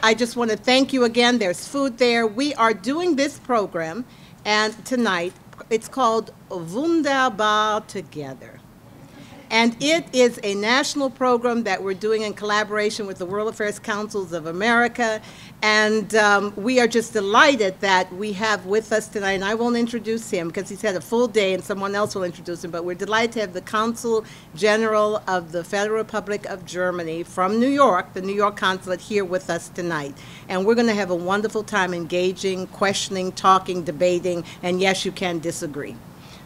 I just want to thank you again. There's food there. We are doing this program, and tonight it's called Wunderbar Together. And it is a national program that we're doing in collaboration with the World Affairs Councils of America. And um, we are just delighted that we have with us tonight, and I won't introduce him because he's had a full day and someone else will introduce him, but we're delighted to have the Consul General of the Federal Republic of Germany from New York, the New York Consulate, here with us tonight. And we're going to have a wonderful time engaging, questioning, talking, debating, and yes, you can disagree.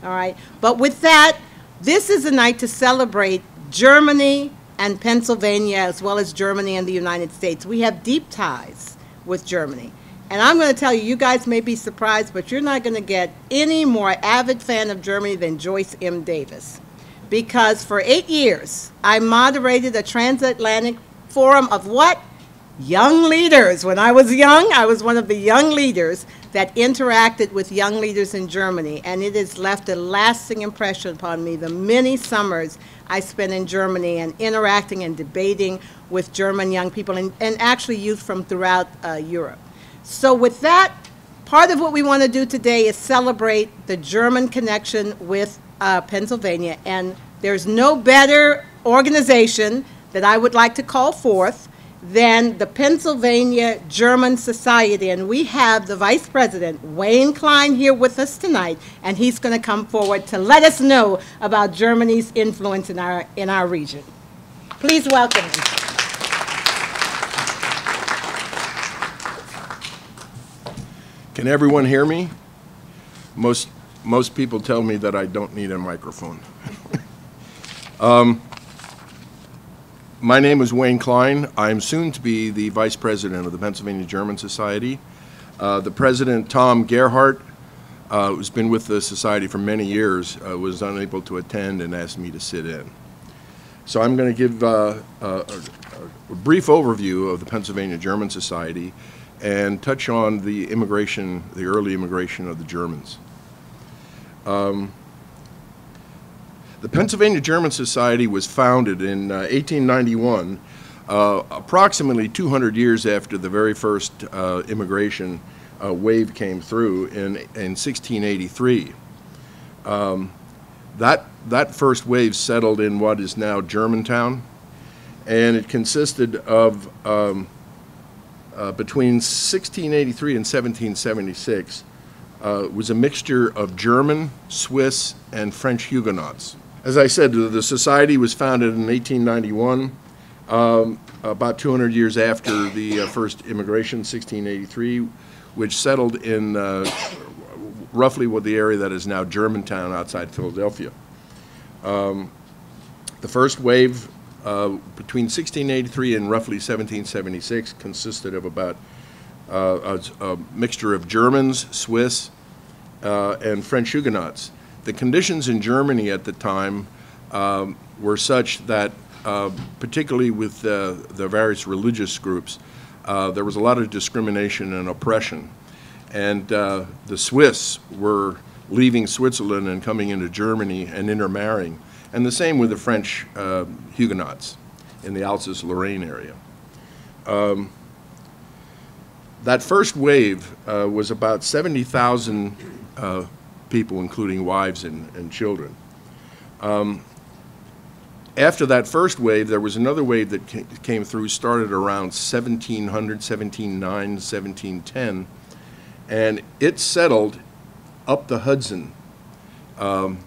All right? But with that, this is a night to celebrate Germany and Pennsylvania, as well as Germany and the United States. We have deep ties with Germany. And I'm going to tell you, you guys may be surprised, but you're not going to get any more avid fan of Germany than Joyce M. Davis. Because for eight years, I moderated a transatlantic forum of what? Young leaders. When I was young, I was one of the young leaders that interacted with young leaders in Germany, and it has left a lasting impression upon me. The many summers I spent in Germany and interacting and debating with German young people and, and actually youth from throughout uh, Europe. So, with that, part of what we want to do today is celebrate the German connection with uh, Pennsylvania, and there's no better organization that I would like to call forth than the Pennsylvania German Society. And we have the Vice President, Wayne Klein, here with us tonight, and he's going to come forward to let us know about Germany's influence in our, in our region. Please welcome him. Can everyone hear me? Most, most people tell me that I don't need a microphone. um, my name is Wayne Klein. I'm soon to be the Vice President of the Pennsylvania German Society. Uh, the President, Tom Gerhardt, uh, who's been with the Society for many years, uh, was unable to attend and asked me to sit in. So I'm going to give uh, a, a, brief overview of the Pennsylvania German Society and touch on the immigration, the early immigration of the Germans. Um, the Pennsylvania German Society was founded in uh, 1891, uh, approximately 200 years after the very first uh, immigration uh, wave came through in, in 1683. Um, that, that first wave settled in what is now Germantown, and it consisted of um, uh, between 1683 and 1776 uh, was a mixture of German, Swiss, and French Huguenots. As I said, the society was founded in 1891, um, about 200 years after the uh, first immigration, 1683, which settled in uh, roughly what the area that is now Germantown outside Philadelphia. Um, the first wave uh, between 1683 and roughly 1776 consisted of about uh, a, a, mixture of Germans, Swiss, uh, and French Huguenots the conditions in Germany at the time um, were such that, uh, particularly with the various religious groups, uh, there was a lot of discrimination and oppression. And uh, the Swiss were leaving Switzerland and coming into Germany and intermarrying. And the same with the French uh, Huguenots in the Alsace-Lorraine area. Um, that first wave uh, was about 70,000 people, including wives and, and children. Um, after that first wave, there was another wave that came through, started around 1700, 1709, 1710, and it settled up the Hudson. Um,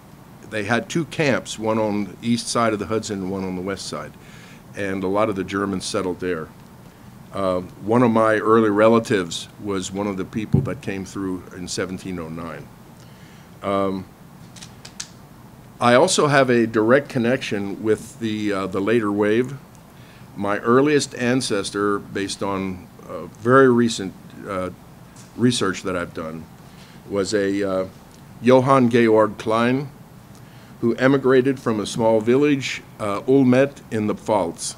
they had two camps, one on the east side of the Hudson and one on the west side, and a lot of the Germans settled there. Uh, one of my early relatives was one of the people that came through in 1709. Um, I also have a direct connection with the, uh, the later wave. My earliest ancestor, based on uh, very recent uh, research that I've done, was a uh, Johann Georg Klein, who emigrated from a small village, uh, Ulmet, in the Pfalz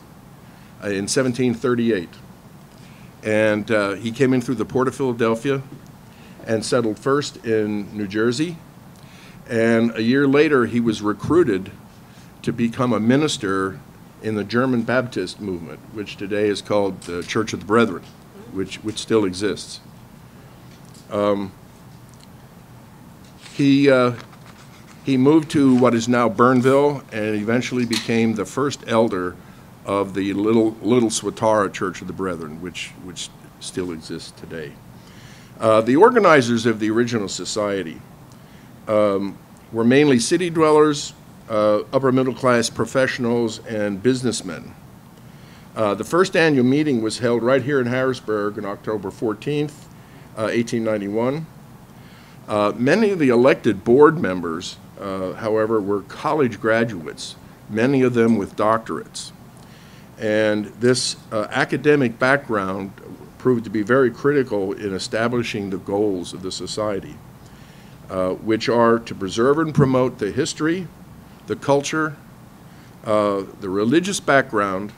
uh, in 1738. And he came in through the port of Philadelphia and settled first in New Jersey and a year later, he was recruited to become a minister in the German Baptist movement, which today is called the Church of the Brethren. which, which still exists. Um, He, uh, he moved to what is now Bernville and eventually became the first elder of the Little, Little Swatara Church of the Brethren, which, which still exists today. Uh, The organizers of the original society um, were mainly city dwellers, uh, upper middle class professionals, and businessmen. Uh, The first annual meeting was held right here in Harrisburg on October 14th, uh, 1891. Uh, Many of the elected board members, uh, however, were college graduates, many of them with doctorates. And this uh, academic background proved to be very critical in establishing the goals of the society, uh, which are to preserve and promote the history, the culture, uh, the religious background,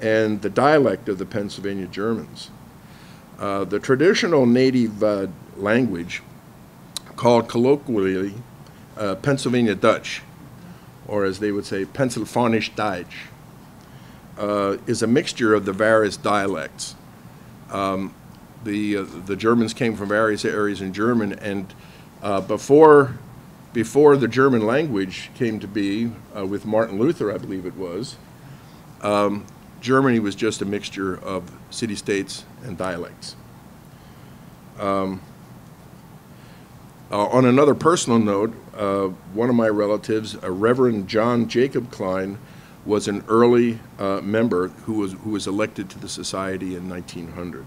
and the dialect of the Pennsylvania Germans. Uh, The traditional native uh, language, called colloquially uh, Pennsylvania Dutch, or as they would say, Pennsylvanisch Deutsch, uh, is a mixture of the various dialects. Um, The, the Germans came from various areas in German, and uh, before, before the German language came to be, uh, with Martin Luther, I believe it was, um, Germany was just a mixture of city-states and dialects. Um, uh, On another personal note, uh, one of my relatives, a Reverend John Jacob Klein, was an early uh, member who was, who was elected to the society in 1900.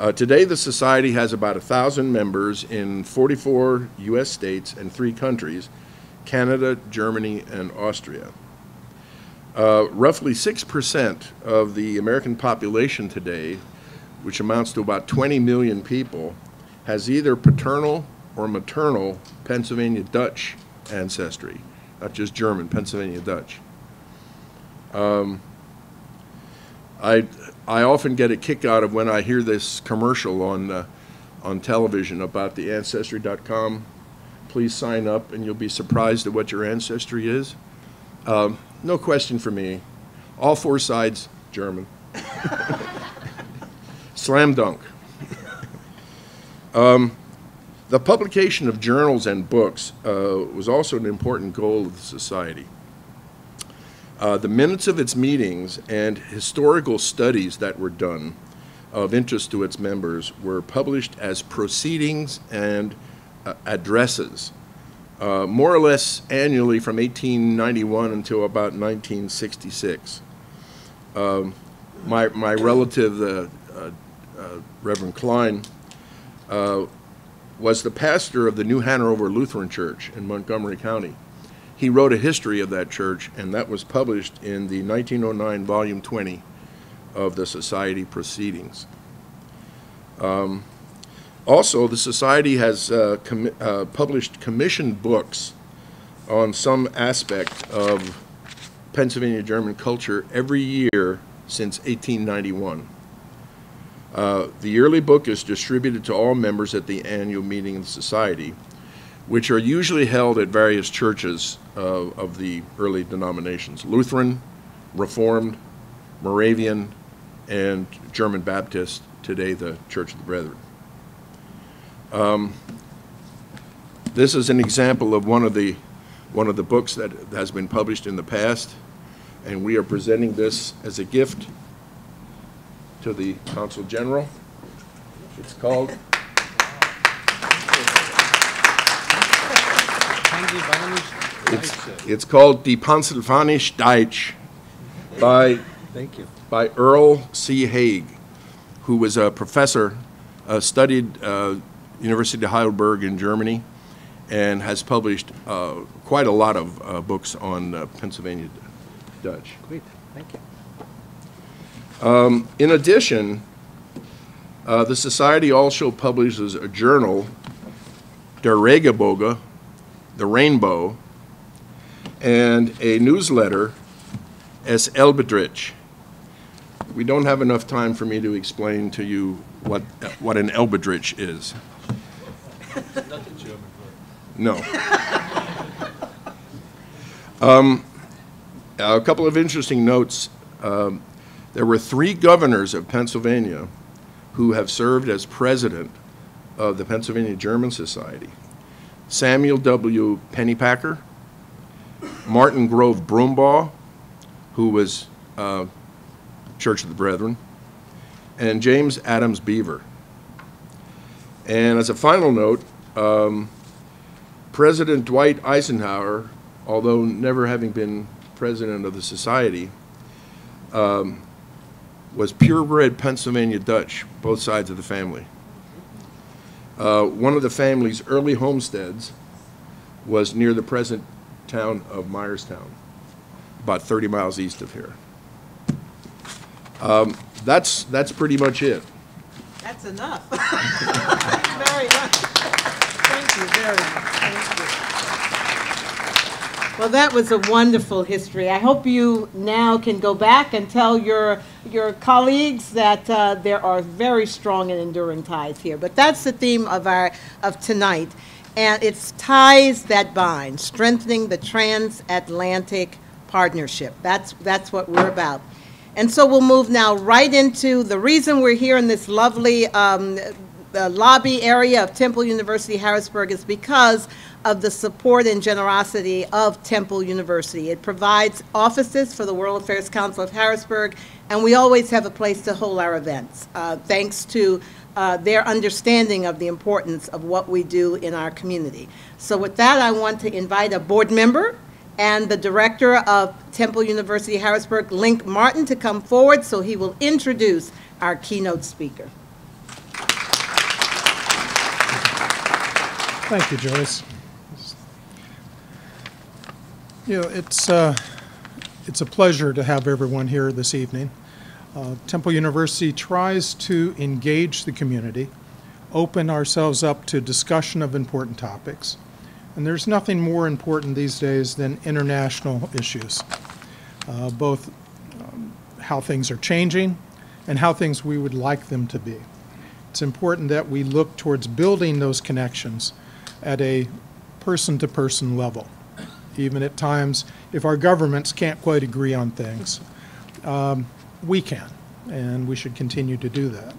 Uh, Today, the society has about 1,000 members in 44 U.S. states and three countries, Canada, Germany, and Austria. Uh, Roughly 6% of the American population today, which amounts to about 20 million people, has either paternal or maternal Pennsylvania Dutch ancestry, not just German, Pennsylvania Dutch. Um, I, I often get a kick out of when I hear this commercial on, uh, on television about the Ancestry.com. Please sign up and you'll be surprised at what your ancestry is. Um, no question for me. All four sides, German. Slam dunk. Um, The publication of journals and books uh, was also an important goal of the society. Uh, The minutes of its meetings and historical studies that were done of interest to its members were published as proceedings and uh, addresses, uh, more or less annually from 1891 until about 1966. Um, My my relative, uh, uh, Reverend Klein, was the pastor of the New Hanover Lutheran Church in Montgomery County. He wrote a history of that church, and that was published in the 1909 Volume 20 of the Society Proceedings. Um, Also, the Society has uh, commi- uh, published commissioned books on some aspect of Pennsylvania German culture every year since 1891. Uh, The yearly book is distributed to all members at the annual meeting of the society, which are usually held at various churches uh, of the early denominations, Lutheran, Reformed, Moravian, and German Baptist, today the Church of the Brethren. Um, This is an example of one of the, one of the books that has been published in the past, and we are presenting this as a gift to the Consul General. It's called, it's, it's called Die Pennsylvanisch Deutsch by, Thank you. by Earl C. Haag, who was a professor, uh, studied uh, University of Heidelberg in Germany, and has published uh, quite a lot of uh, books on uh, Pennsylvania Dutch. Great, thank you. In addition, uh, the society also publishes a journal, Der Regenbogen, The Rainbow, and a newsletter, Es Elbedritsch. We don't have enough time for me to explain to you what, what an Elbedritsch is. No. Um, A couple of interesting notes. Um, There were three governors of Pennsylvania who have served as president of the Pennsylvania German Society. Samuel W. Pennypacker, Martin Grove Brumbaugh, who was uh, Church of the Brethren, and James Adams Beaver. And as a final note, um, President Dwight Eisenhower, although never having been president of the society, um, was purebred Pennsylvania Dutch, both sides of the family. Uh, one of the family's early homesteads was near the present town of Myerstown, about 30 miles east of here. Um, that's, that's pretty much it. That's enough. Very much. Thank you very much. You. Well, that was a wonderful history. I hope you now can go back and tell your, your colleagues that uh, there are very strong and enduring ties here. But that's the theme of our, of tonight. And it's ties that bind, strengthening the transatlantic partnership. That's, that's what we're about. And so we'll move now right into the reason we're here in this lovely um, uh, lobby area of Temple University Harrisburg is because of the support and generosity of Temple University. It provides offices for the World Affairs Council of Harrisburg, and we always have a place to hold our events, uh, thanks to uh, their understanding of the importance of what we do in our community. So with that, I want to invite a board member and the director of Temple University Harrisburg, Link Martin, to come forward so he will introduce our keynote speaker. Thank you, Joyce. Know, it's, uh, it's a pleasure to have everyone here this evening. Uh, Temple University tries to engage the community, open ourselves up to discussion of important topics, and there's nothing more important these days than international issues, uh, both um, how things are changing and how things we would like them to be. It's important that we look towards building those connections at a person-to-person level, even at times if our governments can't quite agree on things. Um, we can, and we should continue to do that.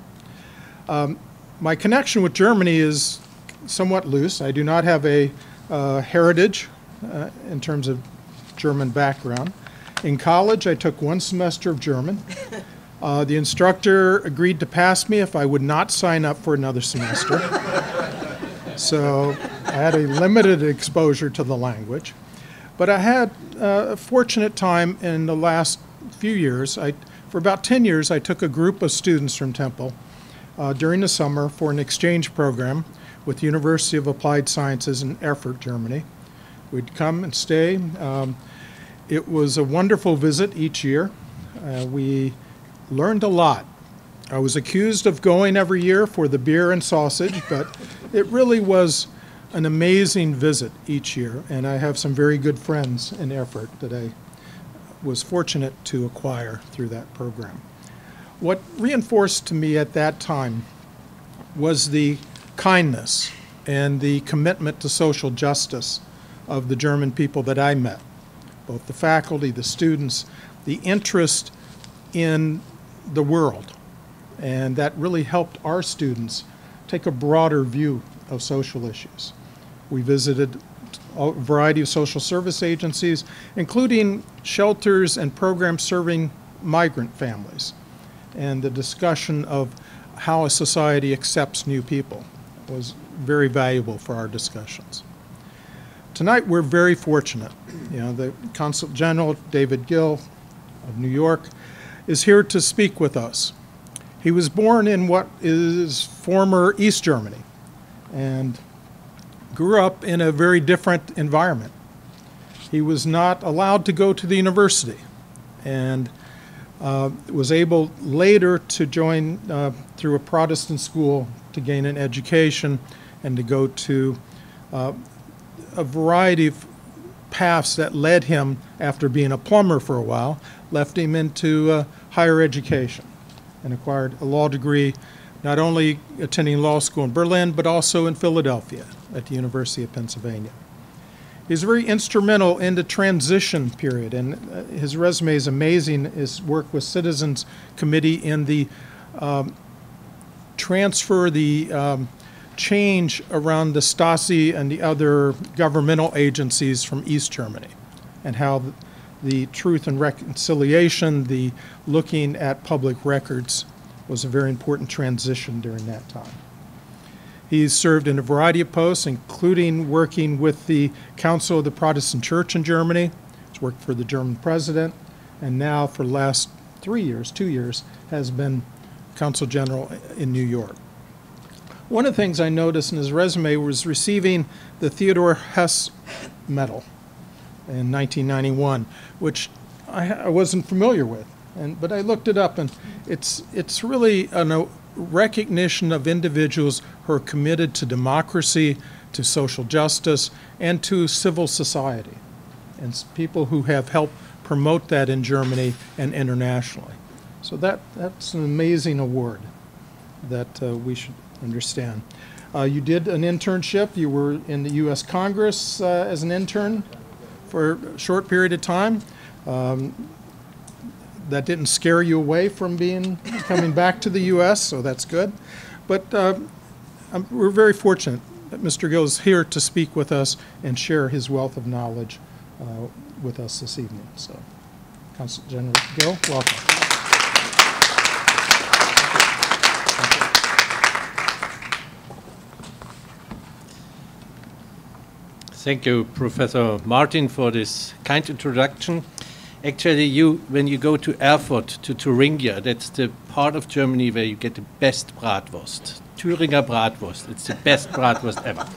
Um, my connection with Germany is somewhat loose. I do not have a uh, heritage uh, in terms of German background. In college, I took one semester of German. Uh, the instructor agreed to pass me if I would not sign up for another semester. so I had a limited exposure to the language. But I had uh, a fortunate time in the last few years. I, for about 10 years, I took a group of students from Temple uh, during the summer for an exchange program with the University of Applied Sciences in Erfurt, Germany. We'd come and stay. Um, it was a wonderful visit each year. Uh, we learned a lot. I was accused of going every year for the beer and sausage, but it really was an amazing visit each year, and I have some very good friends in Erfurt that I was fortunate to acquire through that program. What reinforced to me at that time was the kindness and the commitment to social justice of the German people that I met, both the faculty, the students, the interest in the world. And that really helped our students take a broader view of social issues. We visited a variety of social service agencies, including shelters and programs serving migrant families, and the discussion of how a society accepts new people was very valuable for our discussions. Tonight, we're very fortunate. You know, the Consul General, David Gill of New York, is here to speak with us. He was born in what is former East Germany and grew up in a very different environment. He was not allowed to go to the university and uh, was able later to join uh, through a Protestant school to gain an education and to go to uh, a variety of paths that led him, after being a plumber for a while, left him into uh, higher education and acquired a law degree, not only attending law school in Berlin, but also in Philadelphia at the University of Pennsylvania. He's very instrumental in the transition period, and uh, his resume is amazing. His work with Citizens Committee in the um, transfer the um, change around the Stasi and the other governmental agencies from East Germany, and how the, the Truth and Reconciliation, the looking at public records, was a very important transition during that time. He's served in a variety of posts, including working with the Council of the Protestant Church in Germany. He's worked for the German president, and now for the last three years, two years, has been Consul General in New York. One of the things I noticed in his resume was receiving the Theodore Hess Medal in 1991, which I, I wasn't familiar with. And, but I looked it up, and it's, it's really a recognition of individuals who are committed to democracy, to social justice, and to civil society, and people who have helped promote that in Germany and internationally. So that, that's an amazing award that uh, we should understand. Uh, You did an internship, you were in the U.S. Congress uh, as an intern for a short period of time. Um, That didn't scare you away from being, coming back to the U.S., so that's good. But uh, um, we're very fortunate that Mr. Gill is here to speak with us and share his wealth of knowledge uh, with us this evening. So, Consul General Gill, welcome. Thank you, Professor Martin, for this kind introduction. Actually, you, when you go to Erfurt, to Thuringia, that's the part of Germany where you get the best Bratwurst. Thüringer Bratwurst, it's the best Bratwurst ever.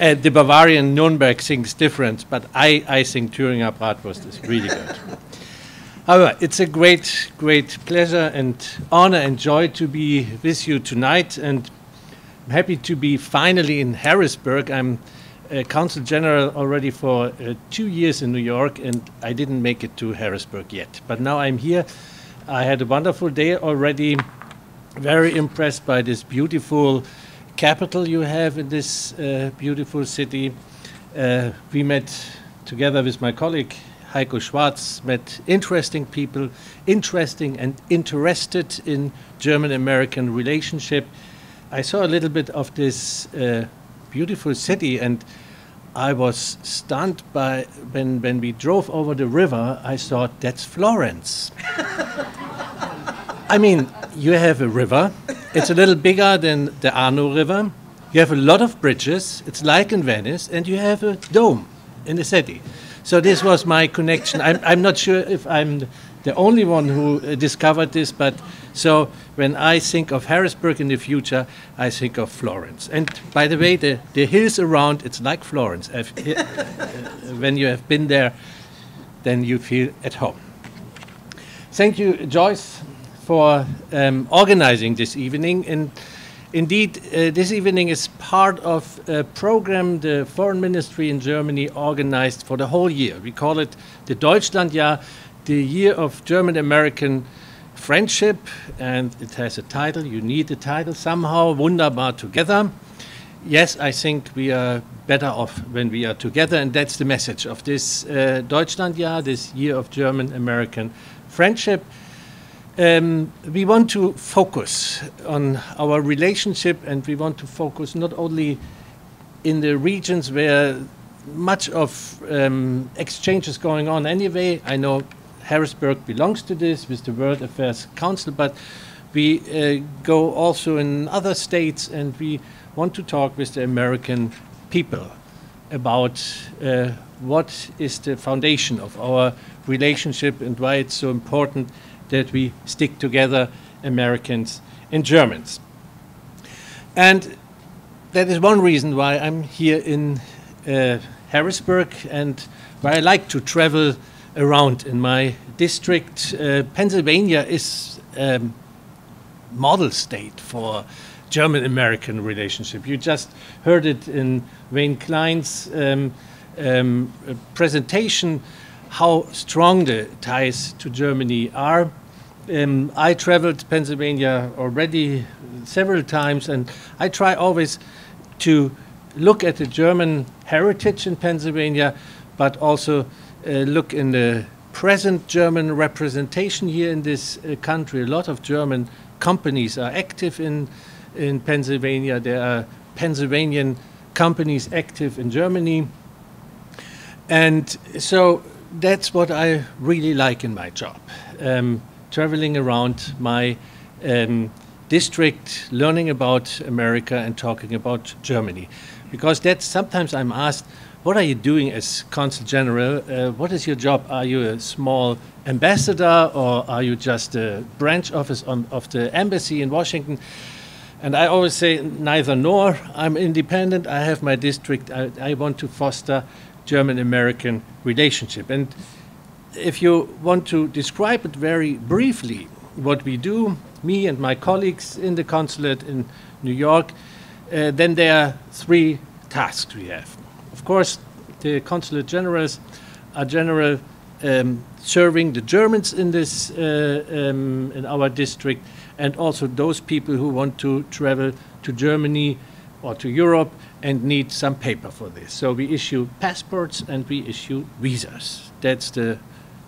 And the Bavarian Nuremberg thinks different, but I, I think Thüringer Bratwurst is really good. However, it's a great, great pleasure and honor and joy to be with you tonight, and I'm happy to be finally in Harrisburg. I'm uh, Consul General already for uh, two years in New York, and I didn't make it to Harrisburg yet. But now I'm here. I had a wonderful day already. Very impressed by this beautiful capital you have in this uh, beautiful city. Uh, we met together with my colleague Heiko Schwarz, met interesting people, interesting and interested in German American relationship. I saw a little bit of this uh, beautiful city and I was stunned by when, when we drove over the river, I thought that's Florence. I mean, you have a river, it's a little bigger than the Arno River. You have a lot of bridges, it's like in Venice, and you have a dome in the city. So this was my connection. I'm, I'm not sure if I'm the only one who uh, discovered this, but so when I think of Harrisburg in the future, I think of Florence. And by the way, the, the hills around, it's like Florence. Uh, when you have been there, then you feel at home. Thank you, Joyce, for um, organizing this evening. And indeed, uh, this evening is part of a program the Foreign Ministry in Germany organized for the whole year. We call it the Deutschlandjahr, the year of German American friendship, and it has a title. You need a title somehow, Wunderbar Together. Yes, I think we are better off when we are together, and that's the message of this uh, Deutschlandjahr, this year of German American friendship. Um, we want to focus on our relationship, and we want to focus not only in the regions where much of um, exchange is going on anyway. I know Harrisburg belongs to this with the World Affairs Council, but we uh, go also in other states and we want to talk with the American people about uh, what is the foundation of our relationship and why it's so important that we stick together, Americans and Germans. And that is one reason why I'm here in uh, Harrisburg and why I like to travel around in my district. Uh, Pennsylvania is a um, model state for German American relationship. You just heard it in Wayne Klein's um, um, presentation how strong the ties to Germany are. Um, I traveled Pennsylvania already several times, and I try always to look at the German heritage in Pennsylvania, but also look in the present German representation here in this uh, country. A lot of German companies are active in in Pennsylvania. There are Pennsylvanian companies active in Germany. And so that's what I really like in my job um, traveling around my um, district, learning about America and talking about Germany. Because that's sometimes I'm asked, what are you doing as consul general? Uh, what is your job? Are you a small ambassador or are you just a branch office on, of the embassy in Washington? And I always say neither nor. I'm independent. I have my district. I, I want to foster German-American relationship. And if you want to describe it very briefly, what we do, me and my colleagues in the consulate in New York, uh, then there are three tasks we have. Of course, the consulate generals are general um, serving the Germans in this uh, um, in our district, and also those people who want to travel to Germany or to Europe and need some paper for this. So we issue passports and we issue visas. That's the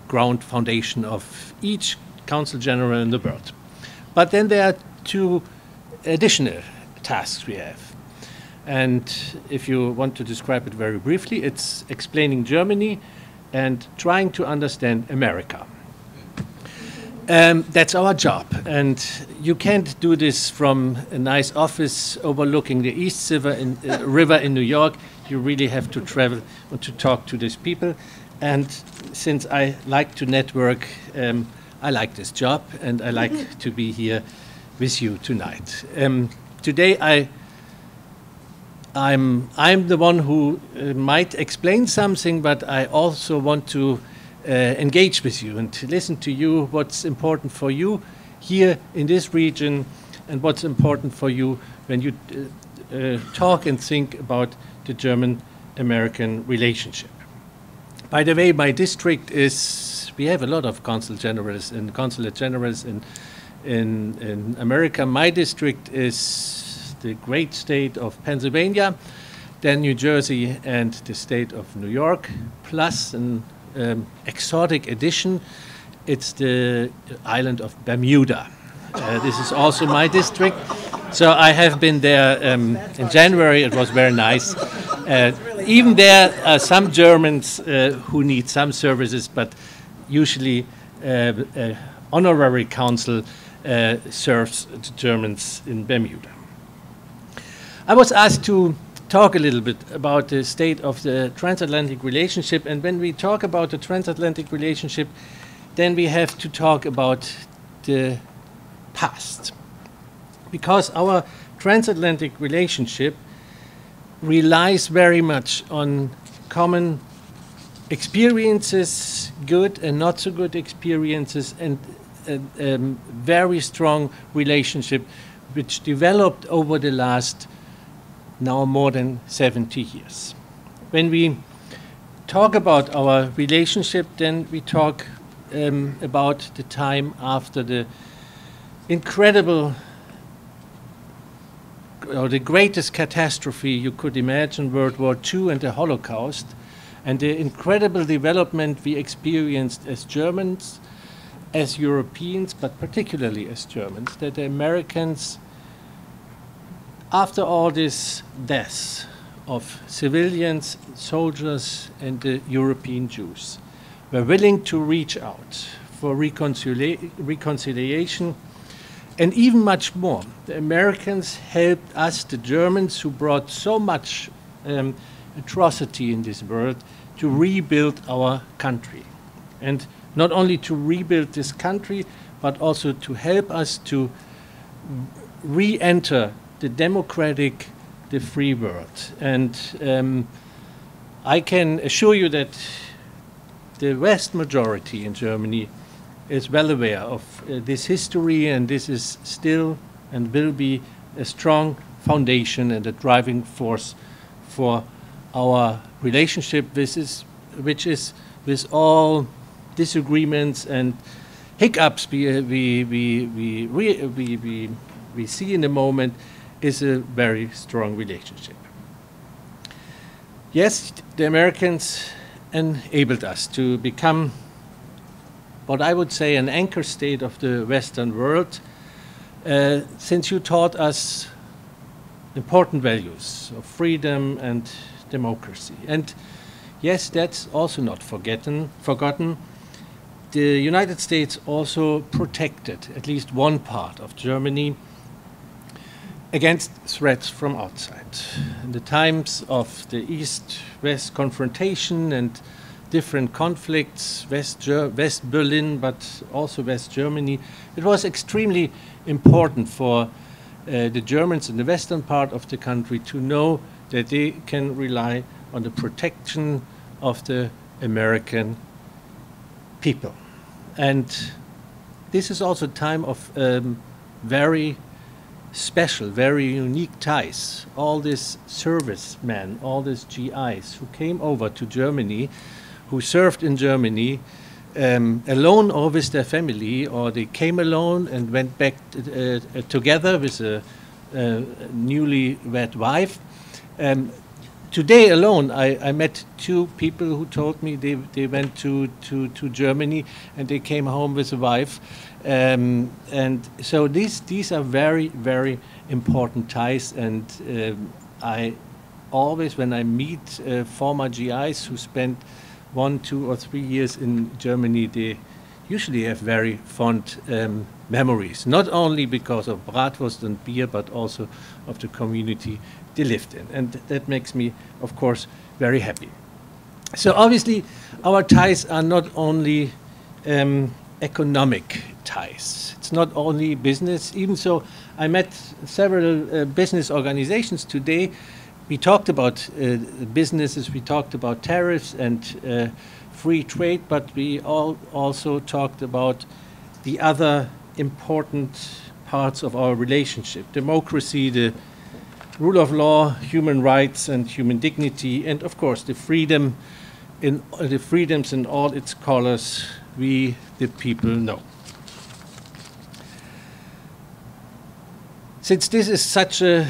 ground foundation of each consul general in the world. But then there are two additional tasks we have. And if you want to describe it very briefly, it's explaining Germany and trying to understand America. Um, that's our job. And you can't do this from a nice office overlooking the East River in, uh, River in New York. You really have to travel and to talk to these people. And since I like to network, um, I like this job and I like to be here with you tonight. Um, today I I'm, I'm the one who uh, might explain something, but I also want to uh, engage with you and to listen to you what's important for you here in this region and what's important for you when you uh, uh talk and think about the German-American relationship. By the way, my district is, we have a lot of consul generals and consulate generals in, in, in America. My district is the great state of Pennsylvania, then New Jersey and the state of New York, plus an um, exotic addition. It's the island of Bermuda. Uh, this is also my district. So I have been there um, in January. It was very nice. Uh, even there are some Germans uh, who need some services, but usually uh, uh, honorary council uh, serves the Germans in Bermuda. I was asked to talk a little bit about the state of the transatlantic relationship. And when we talk about the transatlantic relationship, then we have to talk about the past. Because our transatlantic relationship relies very much on common experiences, good and not so good experiences, and a, um, very strong relationship which developed over the last now more than 70 years. When we talk about our relationship, then we talk um, about the time after the incredible or the greatest catastrophe you could imagine, World War II and the Holocaust, and the incredible development we experienced as Germans, as Europeans, but particularly as Germans, that the Americans after all this deaths of civilians, soldiers, and the European Jews, were willing to reach out for reconcilia reconciliation and even much more. The Americans helped us, the Germans, who brought so much um, atrocity in this world, to rebuild our country. And not only to rebuild this country, but also to help us to re enter the democratic, the free world. And um, I can assure you that the vast majority in Germany is well aware of uh, this history, and this is still and will be a strong foundation and a driving force for our relationship, this is, which is with all disagreements and hiccups we, we, we, we, we, we, we see in the moment is a very strong relationship. Yes, the Americans enabled us to become what I would say an anchor state of the Western world. Uh, since you taught us important values of freedom and democracy. And yes, that's also not forgotten. Forgotten. The United States also protected at least one part of Germany against threats from outside. In the times of the East-West confrontation and different conflicts, West, Ger West Berlin, but also West Germany, it was extremely important for uh, the Germans in the western part of the country to know that they can rely on the protection of the American people. And this is also a time of um, very special, very unique ties. All these servicemen, all these GIs who came over to Germany, who served in Germany um, alone or with their family, or they came alone and went back uh, together with a, a newly wed wife. Um, today alone, I, I, met two people who told me they, they went to, to, to Germany and they came home with a wife. Um, and so these, these are very, very important ties. And um, I always, when I meet uh, former GIs who spent one, two, or three years in Germany, they usually have very fond um, memories, not only because of bratwurst and beer, but also of the community they lived in. And that makes me, of course, very happy. So obviously, our ties are not only um, economic It's not only business. Even so, I met several uh, business organizations today. We talked about uh, businesses, we talked about tariffs and uh, free trade, but we all also talked about the other important parts of our relationship democracy, the rule of law, human rights, and human dignity, and of course the freedom in the freedoms in all its colors we the people know. Since this is such a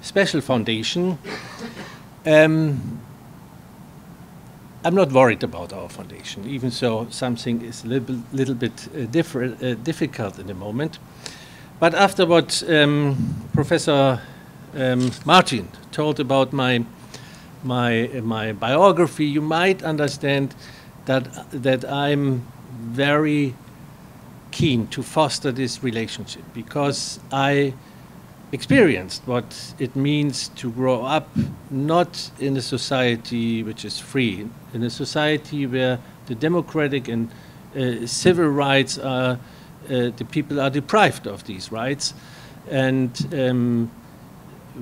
special foundation, um, I'm not worried about our foundation, even though something is a little, little bit uh, different, uh, difficult in the moment. But after what um, Professor um, Martin told about my my my biography, you might understand that that I'm very keen to foster this relationship because I experienced what it means to grow up not in a society which is free, in a society where the democratic and uh, civil rights are, uh, the people are deprived of these rights. And um,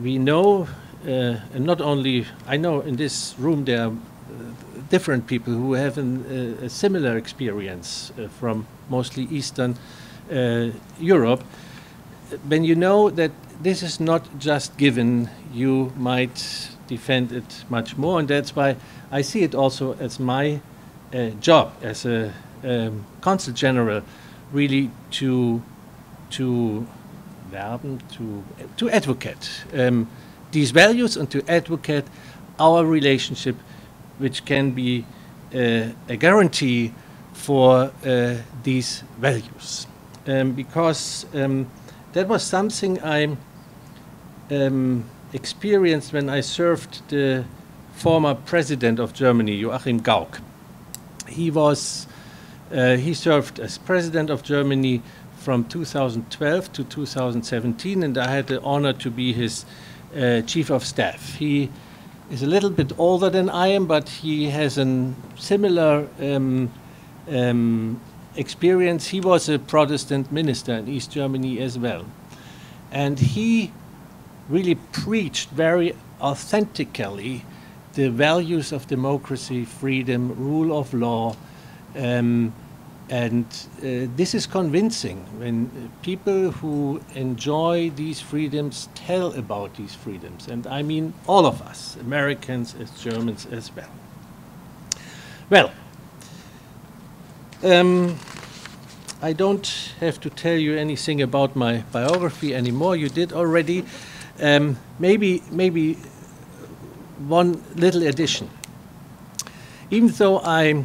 we know, uh, and not only, I know in this room there are uh, different people who have an, uh, a similar experience uh, from mostly Eastern Europe. When you know that this is not just given, you might defend it much more, and that's why I see it also as my uh, job as a um, consul general, really to to werben, to to advocate um, these values and to advocate our relationship, which can be uh, a guarantee for uh, these values, um, because um, that was something I um, experienced when I served the former president of Germany, Joachim Gauck. He was uh, he served as president of Germany from 2012 to 2017, and I had the honor to be his uh, chief of staff. He is a little bit older than I am, but he has a similar um, um, experience. He was a Protestant minister in East Germany as well. And he really preached very authentically the values of democracy, freedom, rule of law. Um, and uh, this is convincing when people who enjoy these freedoms tell about these freedoms. And I mean all of us, Americans as Germans as well. Well, um, I don't have to tell you anything about my biography anymore. You did already. Um, maybe, maybe one little addition. Even though I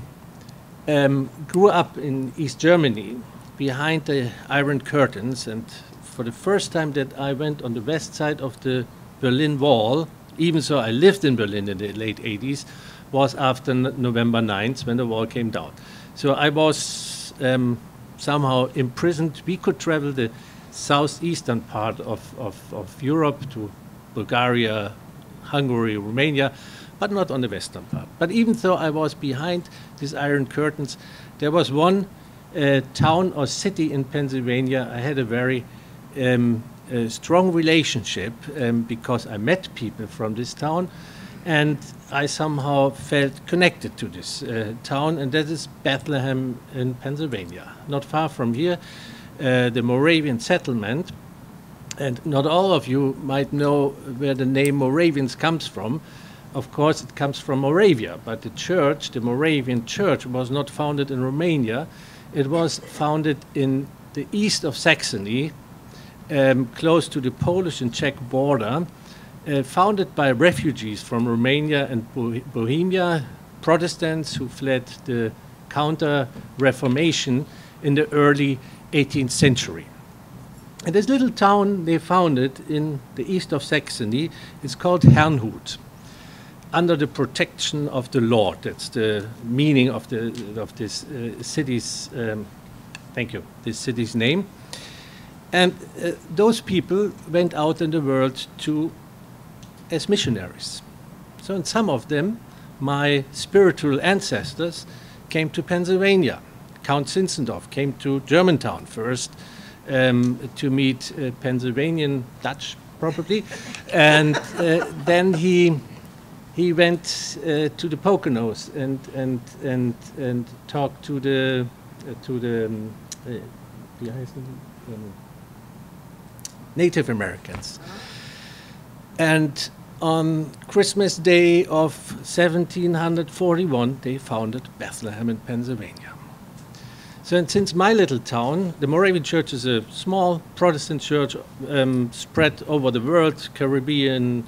um, grew up in East Germany, behind the Iron Curtains, and for the first time that I went on the west side of the Berlin Wall, even so I lived in Berlin in the late 80s, was after November 9th when the wall came down. So I was um, somehow imprisoned. We could travel the southeastern part of, of, of Europe to Bulgaria, Hungary, Romania, but not on the western part. But even though I was behind these iron curtains, there was one uh, town or city in Pennsylvania I had a very um, strong relationship um, because I met people from this town and I somehow felt connected to this uh, town, and that is Bethlehem in Pennsylvania, not far from here. Uh, the Moravian settlement, and not all of you might know where the name Moravians comes from. Of course, it comes from Moravia, but the church, the Moravian church, was not founded in Moravia. It was founded in the east of Saxony, um, close to the Polish and Czech border, uh, founded by refugees from Moravia and Bo- Bohemia, Protestants who fled the counter Reformation in the early 18th century. And this little town they founded in the east of Saxony is called Herrnhut, under the protection of the Lord. That's the meaning of, the, of this uh, city's, um, thank you, this city's name. And uh, those people went out in the world to as missionaries. So, and some of them, my spiritual ancestors, came to Pennsylvania. Count Zinzendorf came to Germantown first um, to meet uh, Pennsylvanian Dutch, probably, and uh, then he he went uh, to the Poconos and and and and talked to the uh, to the um, uh? Um, Native Americans. And on Christmas Day of 1741, they founded Bethlehem in Pennsylvania. So, and since my little town, the Moravian Church is a small Protestant church um, spread over the world, Caribbean,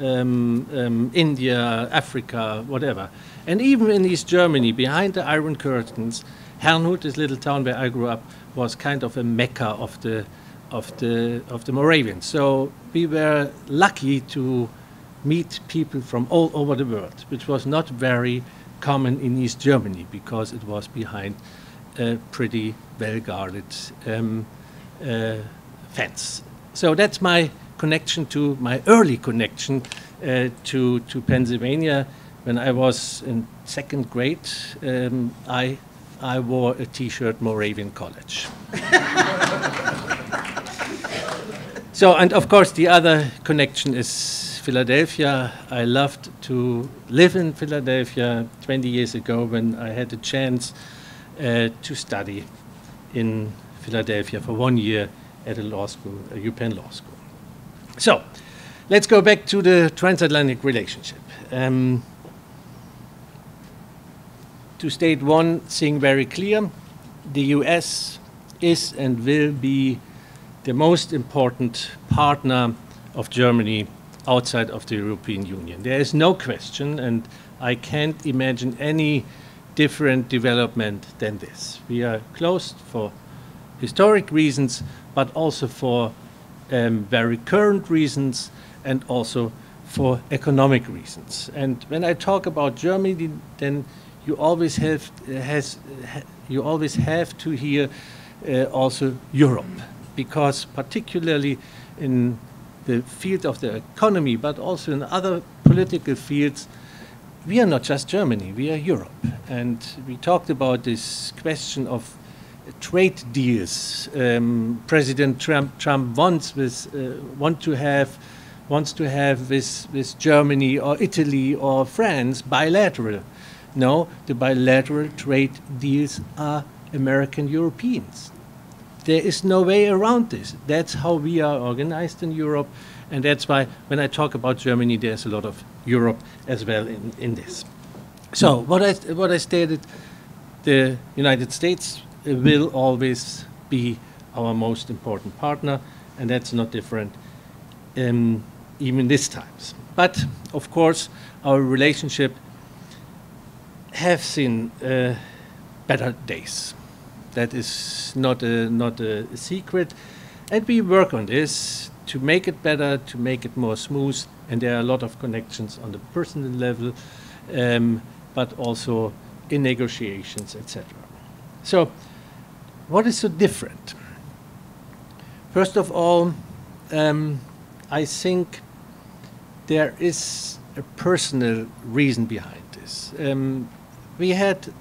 um, um, India, Africa, whatever. And even in East Germany, behind the Iron Curtains, Herrnhut, this little town where I grew up, was kind of a mecca of the of the of the Moravians. So we were lucky to meet people from all over the world, which was not very common in East Germany because it was behind a pretty well guarded um, uh, fence. So that's my connection to my early connection uh, to to Pennsylvania. When I was in second grade, um, I I wore a T-shirt Moravian College. So, and of course, the other connection is Philadelphia. I loved to live in Philadelphia 20 years ago when I had the chance uh, to study in Philadelphia for one year at a law school, a UPenn law school. So, let's go back to the transatlantic relationship. Um, to state one thing very clear, the US is and will be the most important partner of Germany outside of the European Union. There is no question, and I can't imagine any different development than this. We are closed for historic reasons, but also for um, very current reasons and also for economic reasons. And when I talk about Germany, then you always have has you always have to hear uh, also Europe because particularly in the field of the economy, but also in other political fields, we are not just Germany, we are Europe. And we talked about this question of trade deals. Um, President Trump, Trump wants, with, uh, want to have, wants to have with, with Germany or Italy or France bilateral. No, the bilateral trade deals are American Europeans. There is no way around this. That's how we are organized in Europe, and that's why when I talk about Germany, there's a lot of Europe as well in, in this. So what I what I stated, the United States will always be our most important partner, and that's not different, um, even this times. But of course, our relationship have seen uh, better days that is not a, not a secret. And we work on this to make it better, to make it more smooth. And there are a lot of connections on the personal level, um, but also in negotiations, etc. So, what is so different? First of all, um, I think there is a personal reason behind this. Um, we had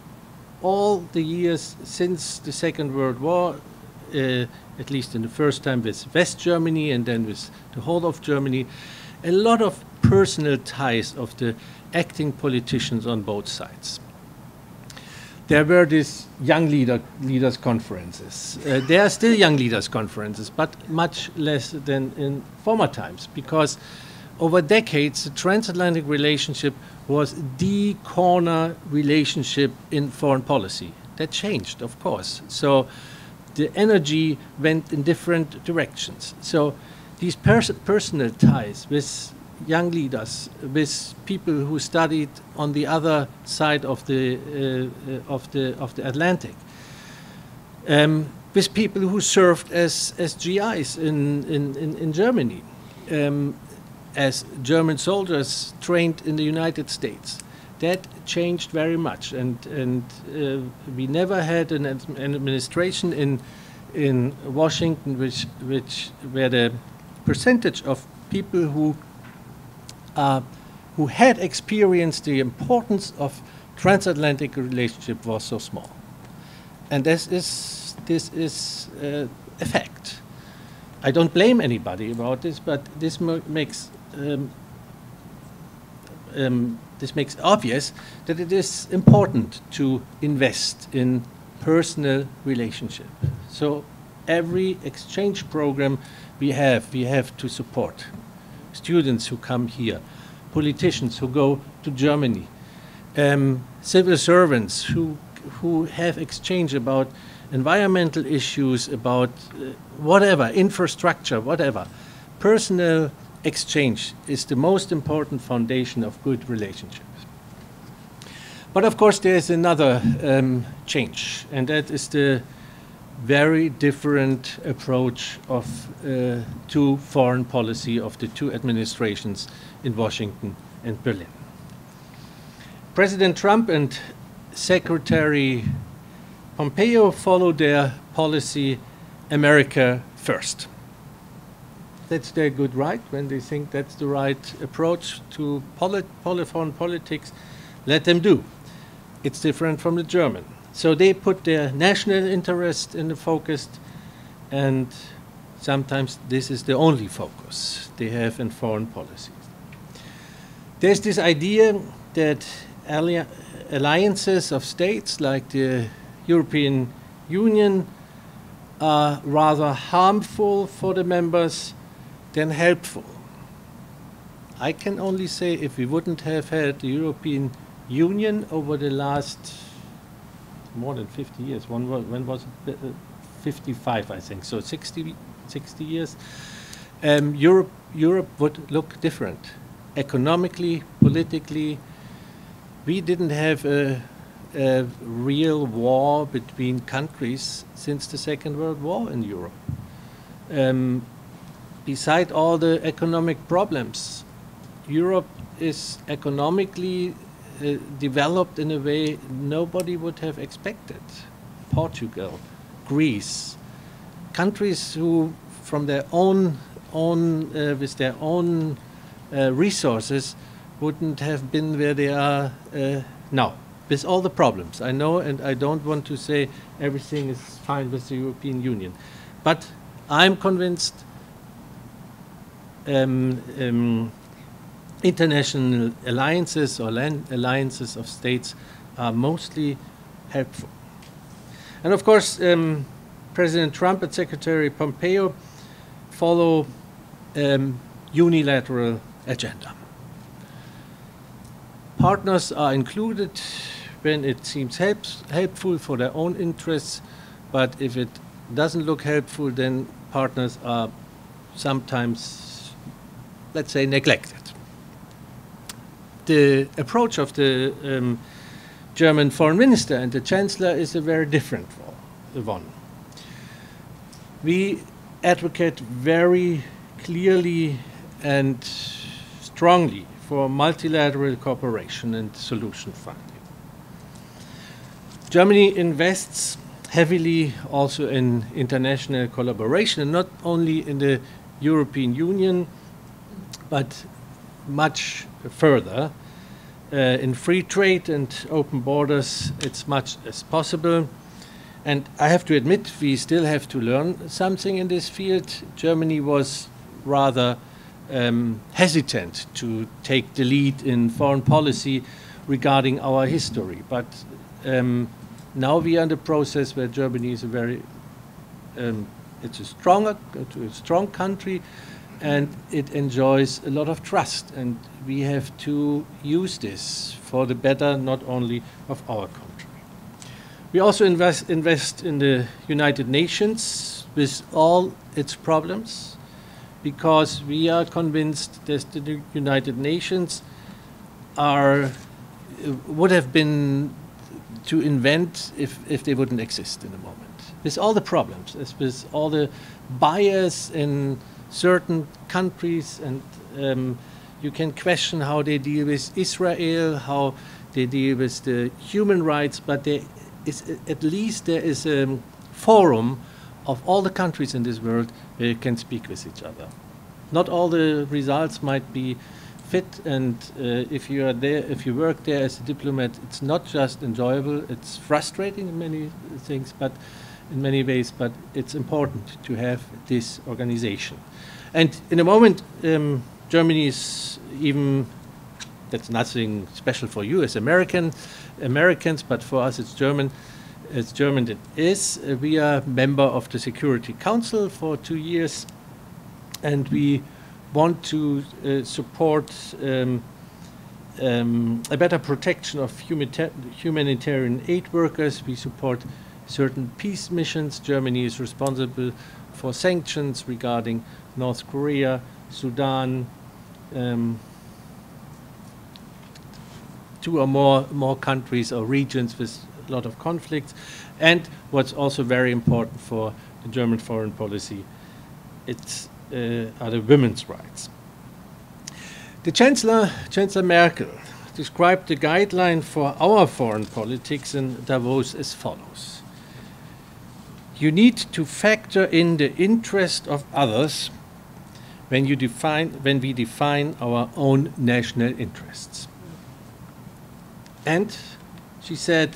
all the years since the Second World War, uh, at least in the first time with West Germany and then with the whole of Germany, a lot of personal ties of the acting politicians on both sides. There were these young leader, leaders conferences. Uh, there are still young leaders conferences, but much less than in former times because over decades the transatlantic relationship was the corner relationship in foreign policy. That changed, of course. So the energy went in different directions. So these pers personal ties with young leaders, with people who studied on the other side of the uh, of the of the Atlantic, um, with people who served as as GIs in in, in, in Germany, um, as German soldiers trained in the United States. That changed very much, and and uh, we never had an, an administration in in Washington which which where the percentage of people who uh, who had experienced the importance of transatlantic relationship was so small, and this is this is uh, a fact. I don't blame anybody about this, but this makes um, um, this makes obvious that it is important to invest in personal relationship. So every exchange program we have, we have to support students who come here, politicians who go to Germany, um, civil servants who who have exchange about environmental issues, about uh, whatever, infrastructure, whatever. Personal exchange is the most important foundation of good relationships. But of course, there's another um, change, and that is the very different approach of uh, to foreign policy of the two administrations in Washington and Berlin. President Trump and Secretary Pompeo followed their policy America first that's their good right when they think that's the right approach to polit foreign politics. Let them do. It's different from the German. So they put their national interest in the focus, and sometimes this is the only focus they have in foreign policy. There's this idea that alliances of states like the European Union are rather harmful for the members than helpful. I can only say if we wouldn't have had the European Union over the last more than 50 years, when, when was it? Uh, 55, I think, so 60, 60 years, um, Europe, Europe would look different. Economically, politically, we didn't have a, a real war between countries since the Second World War in Europe. Um, beside all the economic problems, Europe is economically developed in a way nobody would have expected. Portugal, Greece, countries who, from their own, own uh, with their own uh, resources, wouldn't have been where they are uh, now. With all the problems, I know, and I don't want to say everything is fine with the European Union, but I'm convinced um, um, international alliances or alliances of states are mostly helpful. And of course, um, President Trump and Secretary Pompeo follow um, unilateral agenda. Partners are included when it seems helps, helpful for their own interests, but if it doesn't look helpful, then partners are sometimes let's say, neglected. The approach of the um, German foreign minister and the chancellor is a very different one. We advocate very clearly and strongly for multilateral cooperation and solution finding. Germany invests heavily also in international collaboration, not only in the European Union, but much further. Uh, in free trade and open borders, it's much as possible. And I have to admit, we still have to learn something in this field. Germany was rather um, hesitant to take the lead in foreign policy regarding our history. But um, now we are in the process where Germany is a very, um, it's a stronger, a strong country, and it enjoys a lot of trust. And we have to use this for the better, not only of our country. We also invest, invest in the United Nations with all its problems because we are convinced that the United Nations are would have been to invent if, if they wouldn't exist in the moment. With all the problems, with all the bias in certain countries, and um, you can question how they deal with Israel, how they deal with the human rights, but there is, at least there is a forum of all the countries in this world where you can speak with each other. Not all the results might be fit, and uh, if you are there, if you work there as a diplomat, it's not just enjoyable; it's frustrating in many things, but in many ways. But it's important to have this organization. And in a moment, um, Germany is even that's nothing special for you as American Americans, but for us it's German. As German it is. Uh, we are member of the Security Council for two years, and we want to uh, support um, um, a better protection of humanitarian aid workers. We support certain peace missions. Germany is responsible for sanctions regarding North Korea, Sudan, um, two or more, more countries or regions with a lot of conflicts. And what's also very important for the German foreign policy, it's uh, are the women's rights. The Chancellor, Chancellor Merkel, described the guideline for our foreign politics in Davos as follows. You need to factor in the interest of others when, you define, when we define our own national interests. And she said,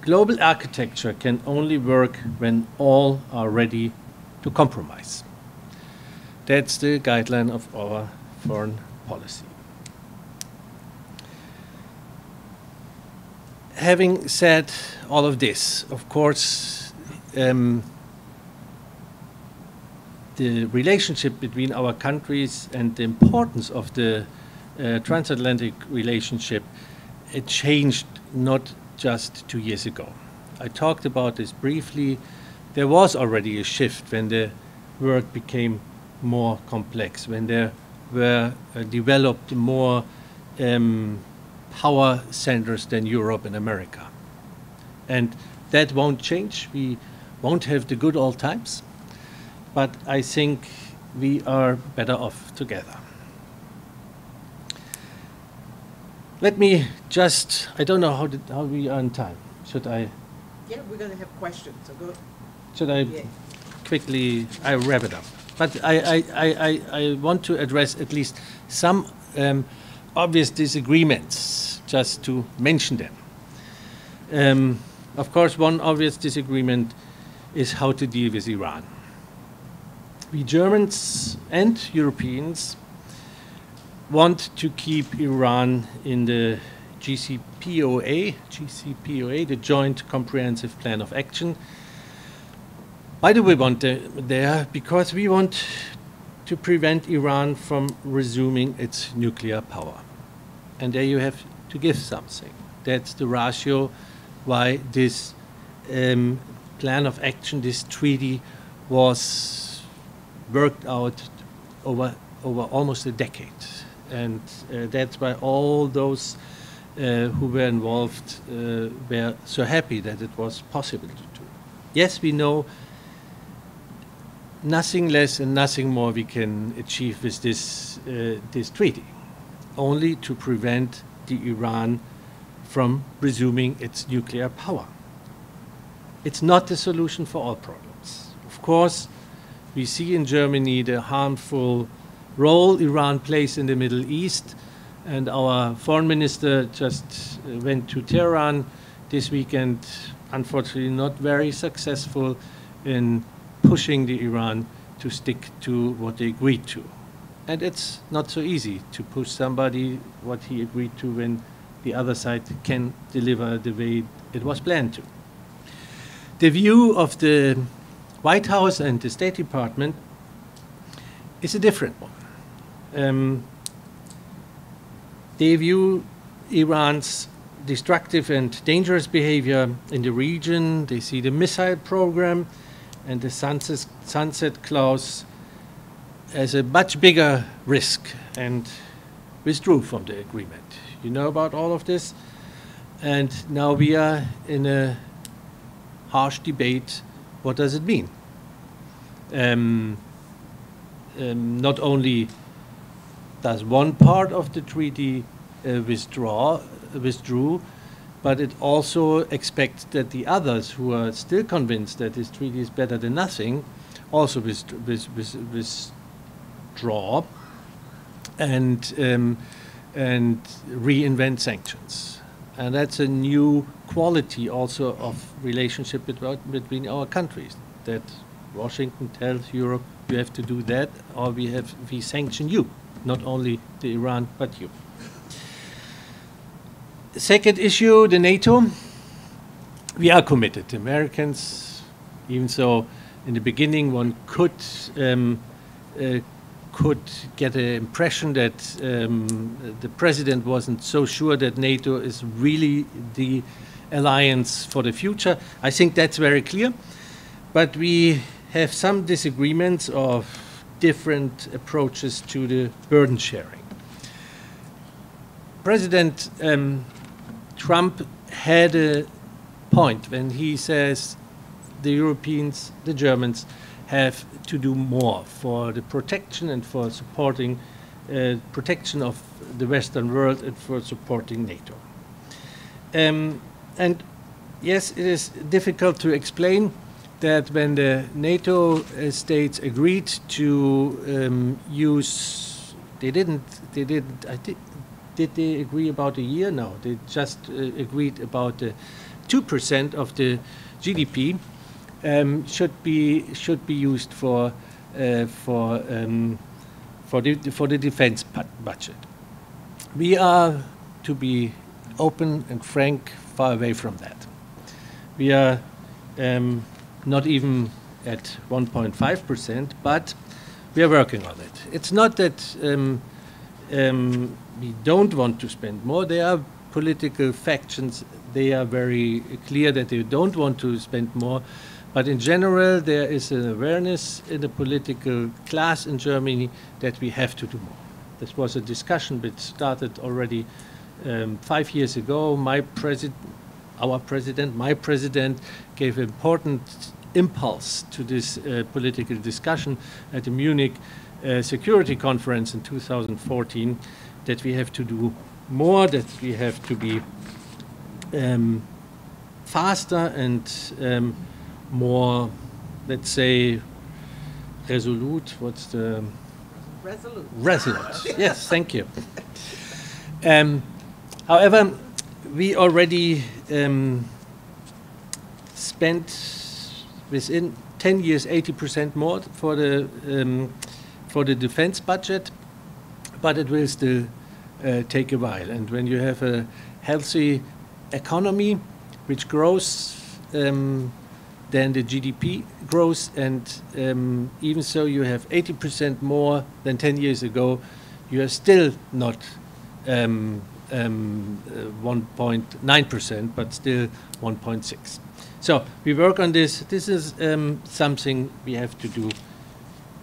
global architecture can only work when all are ready to compromise. That's the guideline of our foreign policy. Having said all of this, of course, um, the relationship between our countries and the importance of the uh, transatlantic relationship, it changed not just two years ago. I talked about this briefly. There was already a shift when the world became more complex, when there were uh, developed more um, power centers than Europe and America. And that won't change. We won't have the good old times, but I think we are better off together. Let me just, I don't know how, did, how we are in time. Should I? Yeah, we're going to have questions, so go. Should I yeah. quickly, I wrap it up. But I, I, I, I want to address at least some um, obvious disagreements, just to mention them. Um, of course, one obvious disagreement is how to deal with Iran. We Germans and Europeans want to keep Iran in the JCPOA, JCPOA, the Joint Comprehensive Plan of Action, why do we want there? Because we want to prevent Iran from resuming its nuclear power. And there you have to give something. That's the ratio why this um, plan of action, this treaty, was worked out over, over almost a decade. And uh, that's why all those uh, who were involved uh, were so happy that it was possible to do. Yes, we know nothing less and nothing more we can achieve with this, uh, this treaty, only to prevent the Iran from resuming its nuclear power. It's not the solution for all problems. Of course, we see in Germany the harmful role Iran plays in the Middle East, and our foreign minister just uh, went to Tehran this weekend, unfortunately not very successful in pushing the Iran to stick to what they agreed to. And it's not so easy to push somebody what he agreed to when the other side can deliver the way it was planned to. The view of the White House and the State Department is a different one. Um, they view Iran's destructive and dangerous behavior in the region. They see the missile program and the sunset, sunset clause as a much bigger risk and withdrew from the agreement. You know about all of this? And now we are in a harsh debate. What does it mean? Um, um, not only does one part of the treaty uh, withdraw, withdrew, but it also expects that the others who are still convinced that this treaty is better than nothing also withdraw and, um, and reinvent sanctions. And that's a new quality also of relationship between our countries, that Washington tells Europe, you have to do that, or we, have, we sanction you, not only the Iran, but you. Second issue, the NATO. We are committed, the Americans, even so in the beginning one could um, uh, could get an impression that um, the president wasn't so sure that NATO is really the alliance for the future. I think that's very clear. But we have some disagreements of different approaches to the burden sharing. President um, Trump had a point when he says the Europeans, the Germans, have to do more for the protection and for supporting uh, protection of the Western world and for supporting NATO. Um, and yes, it is difficult to explain that when the NATO uh, states agreed to um, use, they didn't, they didn't, I did they agree about a year? No, they just uh, agreed about the two percent of the GDP um, should be should be used for uh, for um, for the for the defense budget. We are, to be open and frank, far away from that. We are um, not even at 1.5 percent, but we are working on it. It's not that um, um, we don't want to spend more. There are political factions, they are very clear that they don't want to spend more. But in general, there is an awareness in the political class in Germany that we have to do more. This was a discussion that started already um, five years ago. My president, our president, my president, gave important impulse to this uh, political discussion at the Munich uh, Security Conference in 2014 that we have to do more, that we have to be um, faster and um, more, let's say, resolute. What's the resolute? Resolute. yes, thank you. Um, however, we already um, spent within 10 years 80% more for the um, for the defense budget but it will still uh, take a while. And when you have a healthy economy which grows, um, then the GDP grows, and um, even so, you have 80% more than 10 years ago. You are still not um, um, uh, 1.9%, but still 1.6. So we work on this. This is um, something we have to do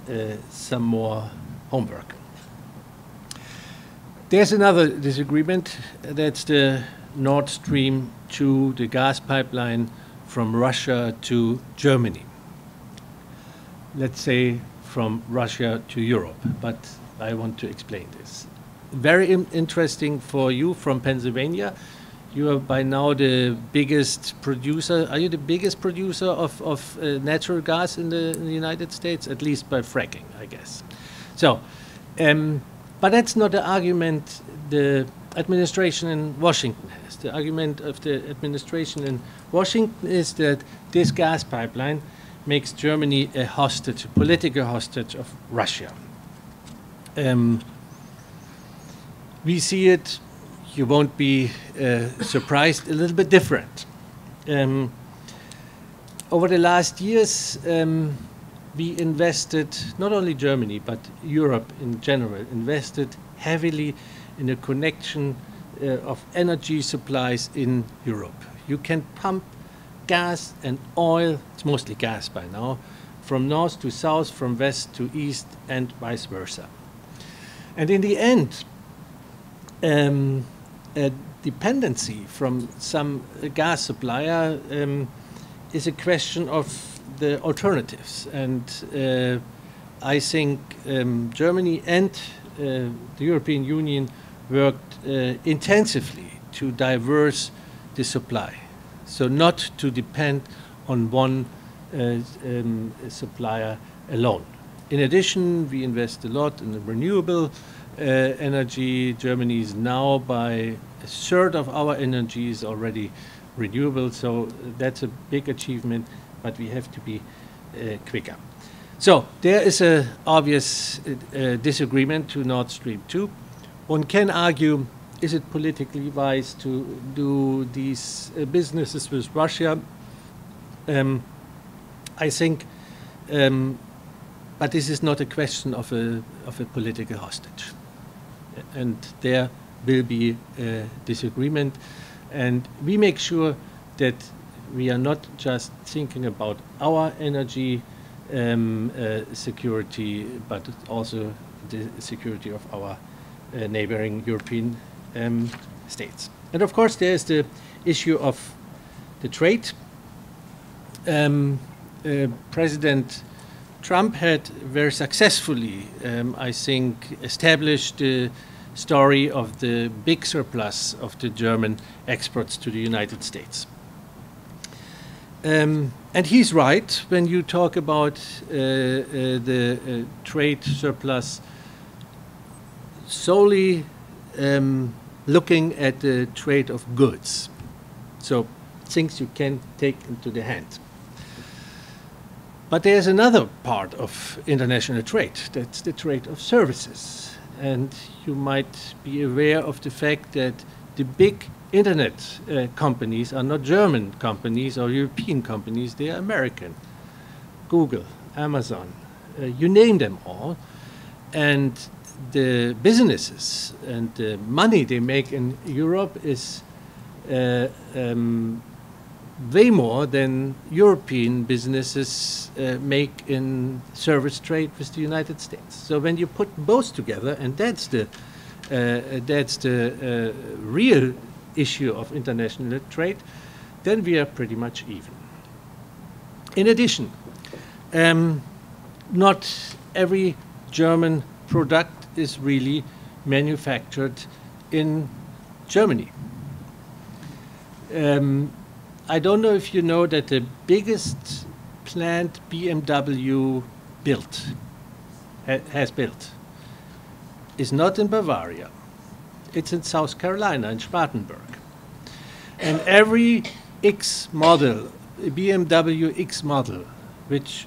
uh, some more homework. There's another disagreement. That's the Nord Stream 2, the gas pipeline from Russia to Germany. let's say, from Russia to Europe. But I want to explain this. Very in- interesting for you from Pennsylvania. You are by now the biggest producer. Are you the biggest producer of, of uh, natural gas in the, in the United States? At least by fracking, I guess. So, um, but that's not the argument the administration in Washington has. The argument of the administration in Washington is that this gas pipeline makes Germany a hostage, a political hostage of Russia. Um, we see it, you won't be uh, surprised, a little bit different. Um, over the last years, um, we invested, not only Germany, but Europe in general, invested heavily in a connection uh, of energy supplies in Europe. You can pump gas and oil, it's mostly gas by now, from north to south, from west to east, and vice versa. And in the end, um, a dependency from some gas supplier um, is a question of the alternatives. And uh, I think um, Germany and uh, the European Union worked uh, intensively to diverse the supply, so not to depend on one uh, um, supplier alone. In addition, we invest a lot in renewable uh, energy. Germany is now by a third of our energy is already renewable, so that's a big achievement, but we have to be uh, quicker. So there is an obvious uh, disagreement to Nord Stream 2. One can argue, is it politically wise to do these uh, businesses with Russia? Um, I think, um, but this is not a question of a, of a political hostage. And there will be a disagreement. And we make sure that we are not just thinking about our energy um, uh, security, but also the security of our neighboring European um, states. And of course, there is the issue of the trade. Um, uh, President Trump had very successfully, um, I think, established the story of the big surplus of the German exports to the United States. Um, and he's right when you talk about uh, uh, the uh, trade surplus solely um, looking at the trade of goods. So things you can take into the hand. But there's another part of international trade, that's the trade of services. And you might be aware of the fact that the big internet uh, companies are not German companies or European companies, they are American. Google, Amazon, uh, you name them all. And the businesses and the money they make in Europe is uh, um, way more than European businesses uh, make in service trade with the United States. So when you put both together, and that's the uh, that's the uh, real issue of international trade, then we are pretty much even. In addition, um, not every German product is really manufactured in Germany. Um, I don't know if you know that the biggest plant BMW built, ha has built, is not in Bavaria. It's in South Carolina, in Spartanburg. And every X model, BMW X model, which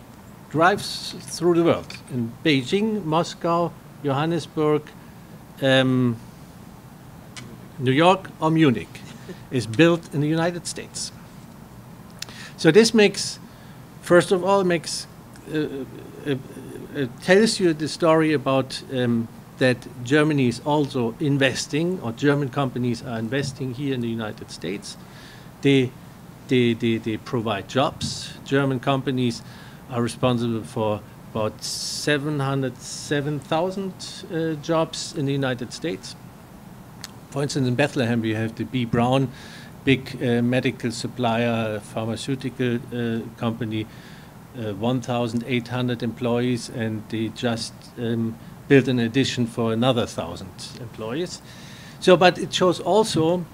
drives through the world, in Beijing, Moscow, Johannesburg, um, New York, or Munich, is built in the United States. So this makes, first of all, makes uh, uh, uh, tells you the story about um, that Germany is also investing, or German companies are investing here in the United States. They, they, they, they provide jobs. German companies are responsible for about 707,000 uh, jobs in the United States. For instance, in Bethlehem, we have the B. Braun big uh, medical supplier, pharmaceutical uh, company, uh, 1,800 employees, and they just um, built an addition for another 1,000 employees. So, but it shows also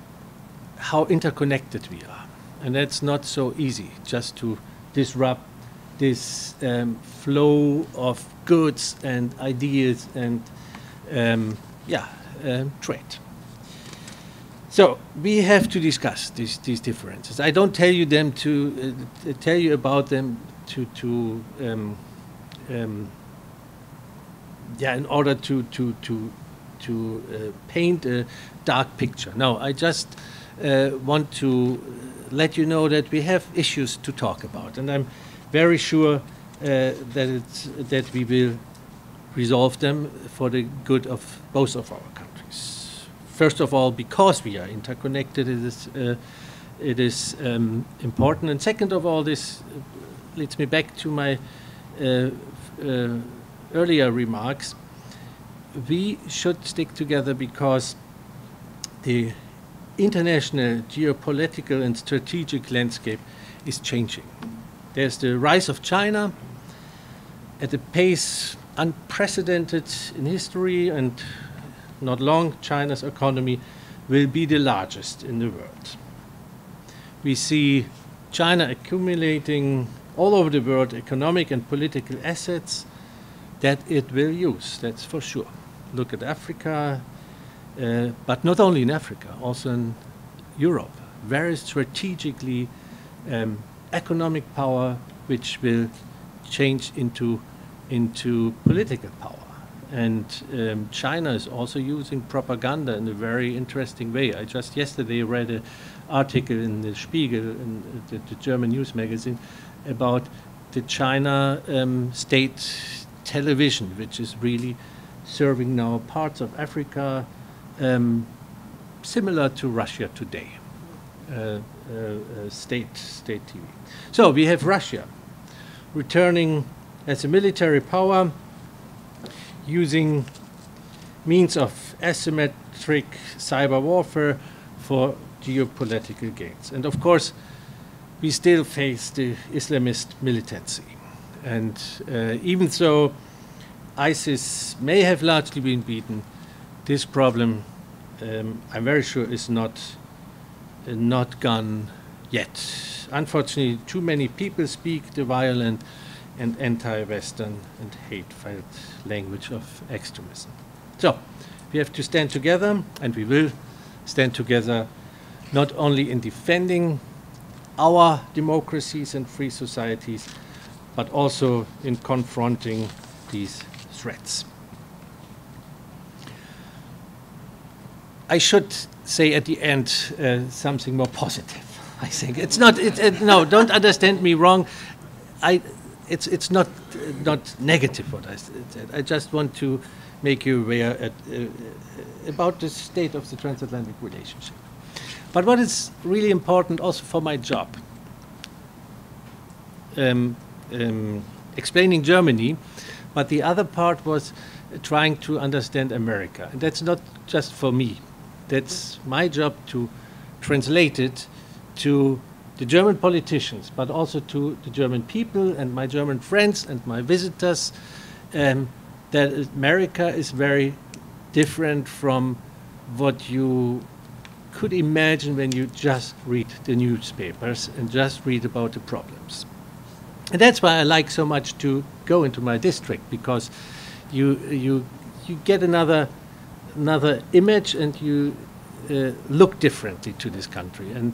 how interconnected we are. And that's not so easy just to disrupt this um, flow of goods and ideas and, um, yeah, um, trade. So we have to discuss these, these differences. I don't tell you them to uh, tell you about them to to um, um, yeah in order to to to to uh, paint a dark picture. No, I just uh, want to let you know that we have issues to talk about, and I'm very sure uh, that that we will resolve them for the good of both of our countries. First of all, because we are interconnected, it is uh, it is um, important, and second of all, this leads me back to my uh, uh, earlier remarks. We should stick together because the international geopolitical and strategic landscape is changing. There's the rise of China at a pace unprecedented in history, and not long, China's economy will be the largest in the world. We see China accumulating all over the world economic and political assets that it will use, that's for sure. Look at Africa, uh, but not only in Africa, also in Europe. Very strategically um, economic power which will change into, into political power. And um, China is also using propaganda in a very interesting way. I just yesterday read an article in the Spiegel, in the, the German news magazine, about the China um, state television, which is really serving now parts of Africa, um, similar to Russia today, uh, state, state TV. So we have Russia returning as a military power using means of asymmetric cyber warfare for geopolitical gains. And of course, we still face the Islamist militancy. And uh, even though ISIS may have largely been beaten, this problem, um, I'm very sure, is not uh, not gone yet. Unfortunately, too many people speak the violent and anti-Western and hate-filled language of extremism. So, we have to stand together, and we will stand together not only in defending our democracies and free societies, but also in confronting these threats. I should say at the end uh, something more positive. I think it's not. It, it, no, don't understand me wrong. I, it's it's not not negative what I said. I just want to make you aware at, uh, about the state of the transatlantic relationship. But what is really important also for my job, um, um, explaining Germany, but the other part was trying to understand America. And that's not just for me. That's my job to translate it to the German politicians, but also to the German people and my German friends and my visitors, um, that America is very different from what you could imagine when you just read the newspapers and just read about the problems. And that's why I like so much to go into my district because you you you get another another image and you uh, look differently to this country and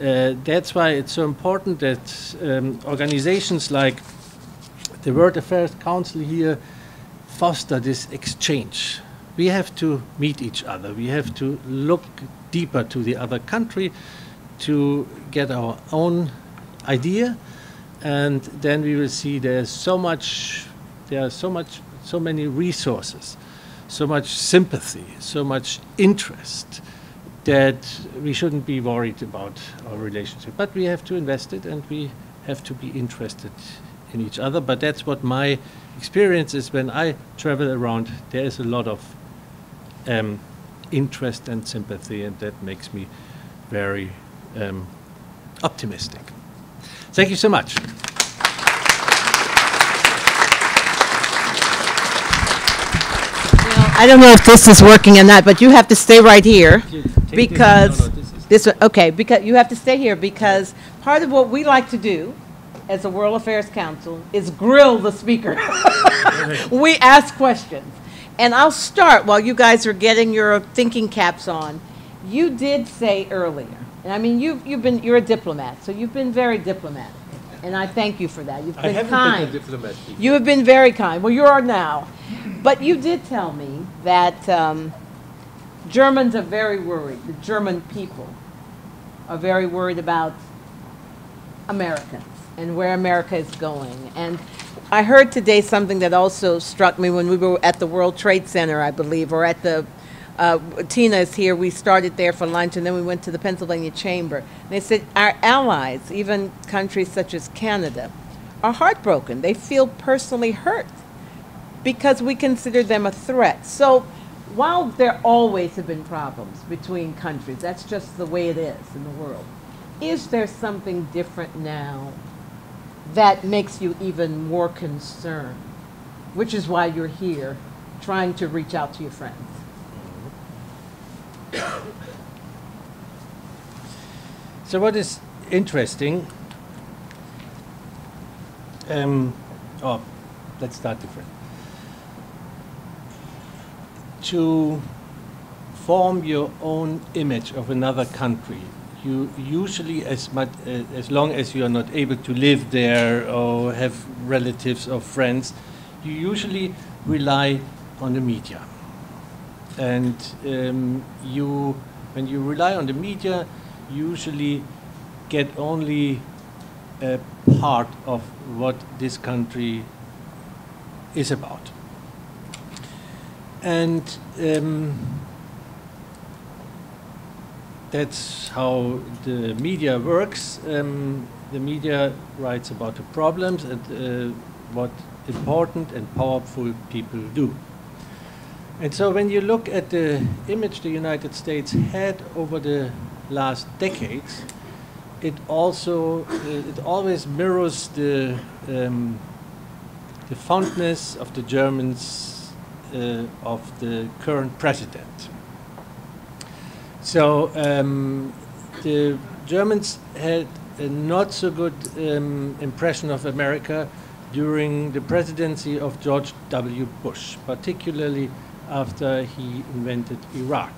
uh, that's why it's so important that um, organizations like the World Affairs Council here foster this exchange. We have to meet each other. We have to look deeper to the other country to get our own idea and then we will see there's so much there are so much so many resources so much sympathy so much interest that we shouldn't be worried about our relationship. But we have to invest it and we have to be interested in each other. But that's what my experience is. When i travel around there is a lot of um, interest and sympathy and that makes me very um, optimistic. Thank you so much I don't know if this is working or not, but you have to stay right here You take this- no, because this is- okay, because you have to stay here because part of what we like to do as a World Affairs Council is grill the speaker. We ask questions. And I'll start while you guys are getting your thinking caps on. You did say earlier, and I mean, you've, you've been, you're a diplomat, so you've been very diplomatic. And I thank you for that. You've I been haven't kind. been a diplomat before. You have been very kind. Well, you are now. But you did tell me that um, Germans are very worried, the German people are very worried about Americans and where America is going. And I heard today something that also struck me when we were at the World Trade Center, I believe, or at the, uh, Tina is here, we started there for lunch, and then we went to the Pennsylvania Chamber. They said our allies, even countries such as Canada, are heartbroken. They feel personally hurt because we consider them a threat. So while there always have been problems between countries, that's just the way it is in the world, is there something different now that makes you even more concerned? Which is why you're here, trying to reach out to your friends. So what is interesting? Um, oh, let's start different. To form your own image of another country, you usually, as much uh, as long as you are not able to live there or have relatives or friends, you usually rely on the media. And um, you, when you rely on the media, you usually get only a part of what this country is about. And um, that's how the media works. Um, the media writes about the problems and uh, what important and powerful people do. And so when you look at the image the United States had over the last decades, it also uh, it always mirrors the um, the fondness of the Germans of the current president. So um, the Germans had a not so good um, impression of America during the presidency of George W. Bush, particularly after he invented Iraq.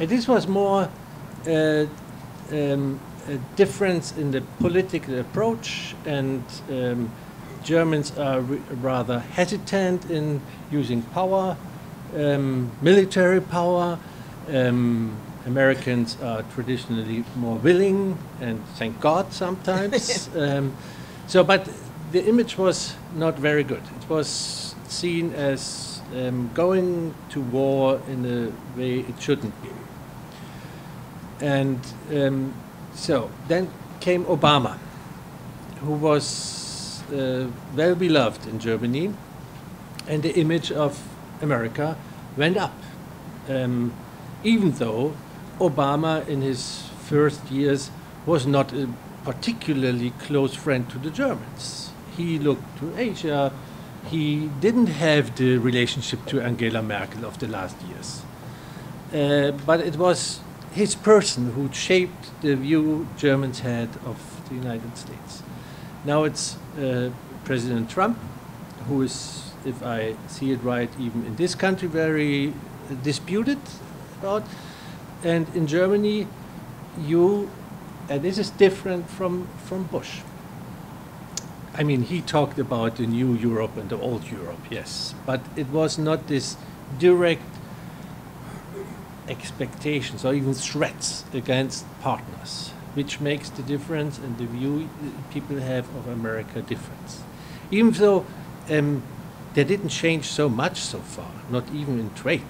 And this was more uh, um, a difference in the political approach, and um, Germans are re- rather hesitant in using power, um, military power. Um, Americans are traditionally more willing, and thank God sometimes. um, so, but the image was not very good. It was seen as um, going to war in a way it shouldn't be. And um, so then came Obama, who was well beloved in Germany, and the image of America went up. Um, even though Obama, in his first years, was not a particularly close friend to the Germans. He looked to Asia. He didn't have the relationship to Angela Merkel of the last years. Uh, but it was his person who shaped the view Germans had of the United States. Now it's uh, President Trump, who is, if I see it right, even in this country, very disputed about. And in Germany, you, and this is different from, from Bush. I mean, he talked about the new Europe and the old Europe, yes, but it was not this direct expectations or even threats against partners, which makes the difference and the view people have of America difference. Even though um, they didn't change so much so far, not even in trade.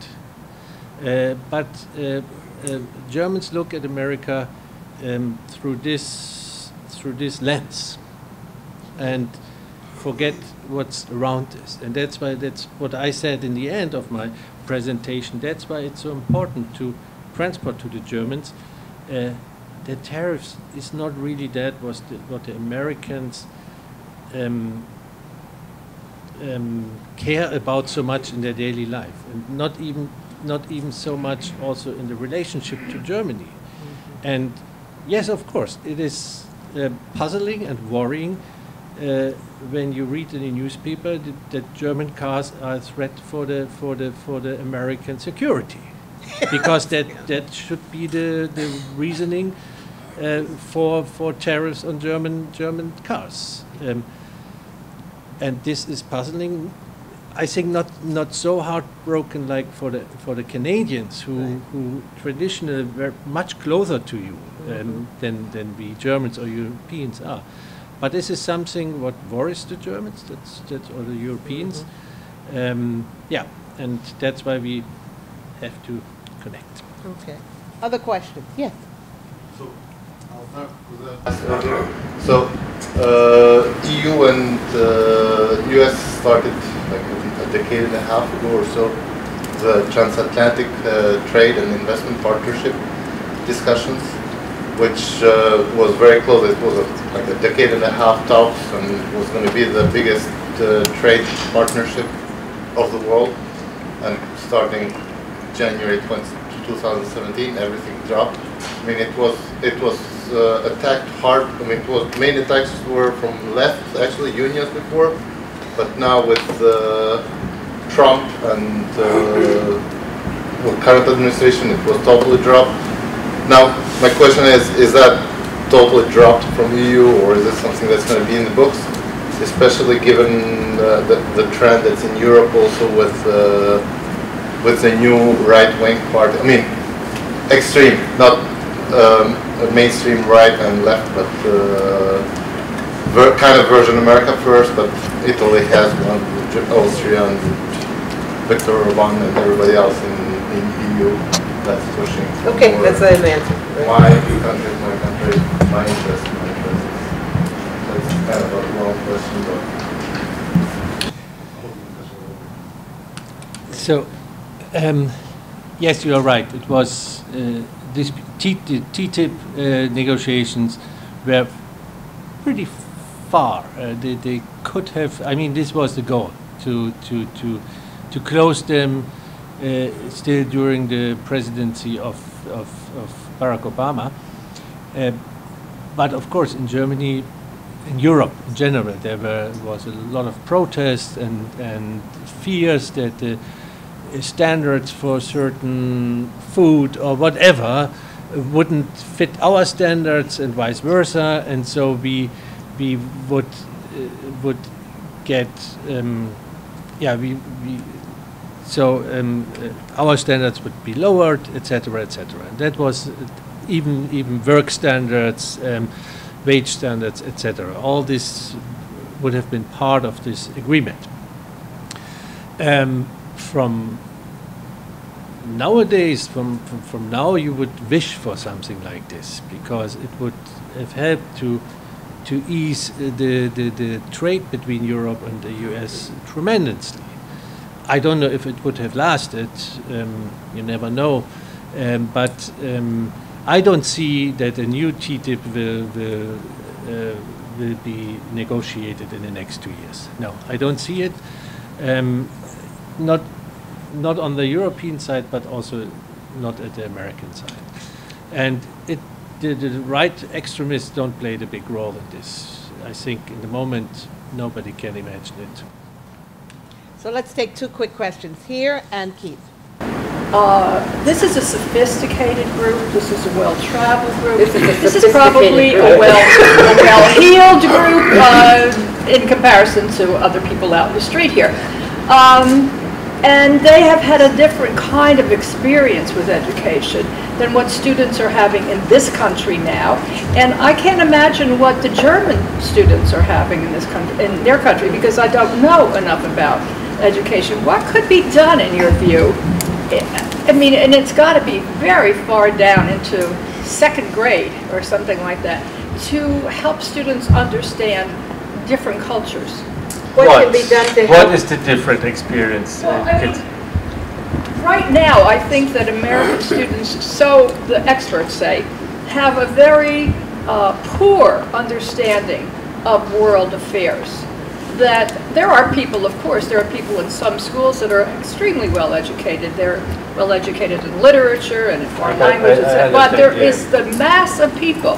Uh, but uh, uh, Germans look at America um, through this through this lens, and forget what's around us. And that's why that's what I said in the end of my presentation. That's why it's so important to transport to the Germans. The tariffs is not really that was the, what the Americans um, um, care about so much in their daily life, and not even not even so much also in the relationship to Germany. And yes, of course, it is uh, puzzling and worrying uh, when you read in the newspaper that, that German cars are a threat for the for the for the American security, because that that should be the the reasoning uh, for for tariffs on German German cars. Um, and this is puzzling. I think not not so heartbroken like for the for the Canadians who who traditionally were much closer to you um, than than we Germans or Europeans are. But this is something what worries the Germans, that's, that's or the Europeans. Um, yeah, and that's why we have to connect. Okay. Other questions? Yes. So, I'll start with that. So, uh, EU and uh, US started like a, decade and a half ago or so the transatlantic uh, trade and investment partnership discussions, which uh, was very close. It was a, like a decade and a half talks and was going to be the biggest uh, trade partnership of the world. And starting January 20, 2017, everything dropped. I mean, it was it was uh, attacked hard. I mean, it was main attacks were from left, actually unions before, but now with uh, Trump and uh, current administration, it was totally dropped. Now, my question is: Is that totally dropped from EU, or is it something that's going to be in the books? Especially given uh, the, the trend that's in Europe also with uh, with the new right-wing party. I mean, extreme, not um, mainstream right and left, but uh, ver- kind of version America first. But Italy has one, Ge- Austria and Viktor Orban and everybody else in, in EU that's pushing. Okay, more- that's an answer. My country is my country, my interest, my interest. That's kind of a long question, but. So, um, yes, you are right. It was uh, this T- TTIP uh, negotiations were pretty far. Uh, they, they could have. I mean, this was the goal to to to to close them uh, still during the presidency of of, of Barack Obama. Uh, but of course, in Germany, in Europe in general, there were, was a lot of protests and, and fears that the standards for certain food or whatever wouldn't fit our standards and vice versa, and so we we would uh, would get um, yeah we, we so um, uh, our standards would be lowered, etc., etc. And that was uh, even even work standards, um, wage standards, etc. All this would have been part of this agreement. Um, from nowadays, from, from from now, you would wish for something like this because it would have helped to to ease uh, the, the, the trade between Europe and the US tremendously. I don't know if it would have lasted. Um, you never know. Um, but um, I don't see that a new TTIP will will, uh, will be negotiated in the next two years. No, I don't see it. Um, not not on the European side, but also not at the American side. And it the, the right extremists don't play the big role in this. I think in the moment nobody can imagine it. So let's take two quick questions here, and Keith. Uh, This is a sophisticated group, this is a well-traveled group. This is a This is sophisticated probably a well, a well-heeled group uh, in comparison to other people out in the street here. Um, And they have had a different kind of experience with education than what students are having in this country now. And I can't imagine what the German students are having in this country, in their country, because I don't know enough about education. What could be done, in your view, I mean, and it's got to be very far down into second grade or something like that to help students understand different cultures. What can be done to help? is the different experience? Well, I mean. Right now, I think that American students, so the experts say, have a very uh, poor understanding of world affairs. that there are people, of course, there are people in some schools that are extremely well educated. They're well educated in literature and in foreign I- I- languages, I but there understand, is the mass of people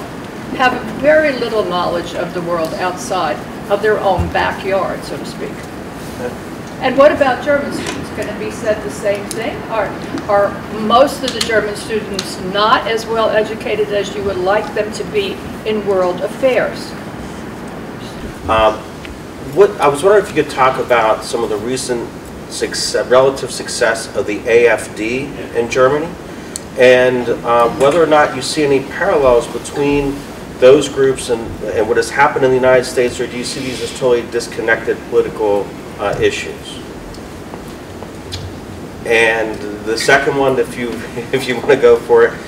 have very little knowledge of the world outside of their own backyard, so to speak. And what about German students? Can it be said the same thing? Are, are most of the German students not as well educated as you would like them to be in world affairs? Um, What, I was wondering if you could talk about some of the recent success, relative success of the AFD in Germany, and uh, whether or not you see any parallels between those groups and, and what has happened in the United States, or do you see these as totally disconnected political uh, issues? And the second one, if you, if you want to go for it,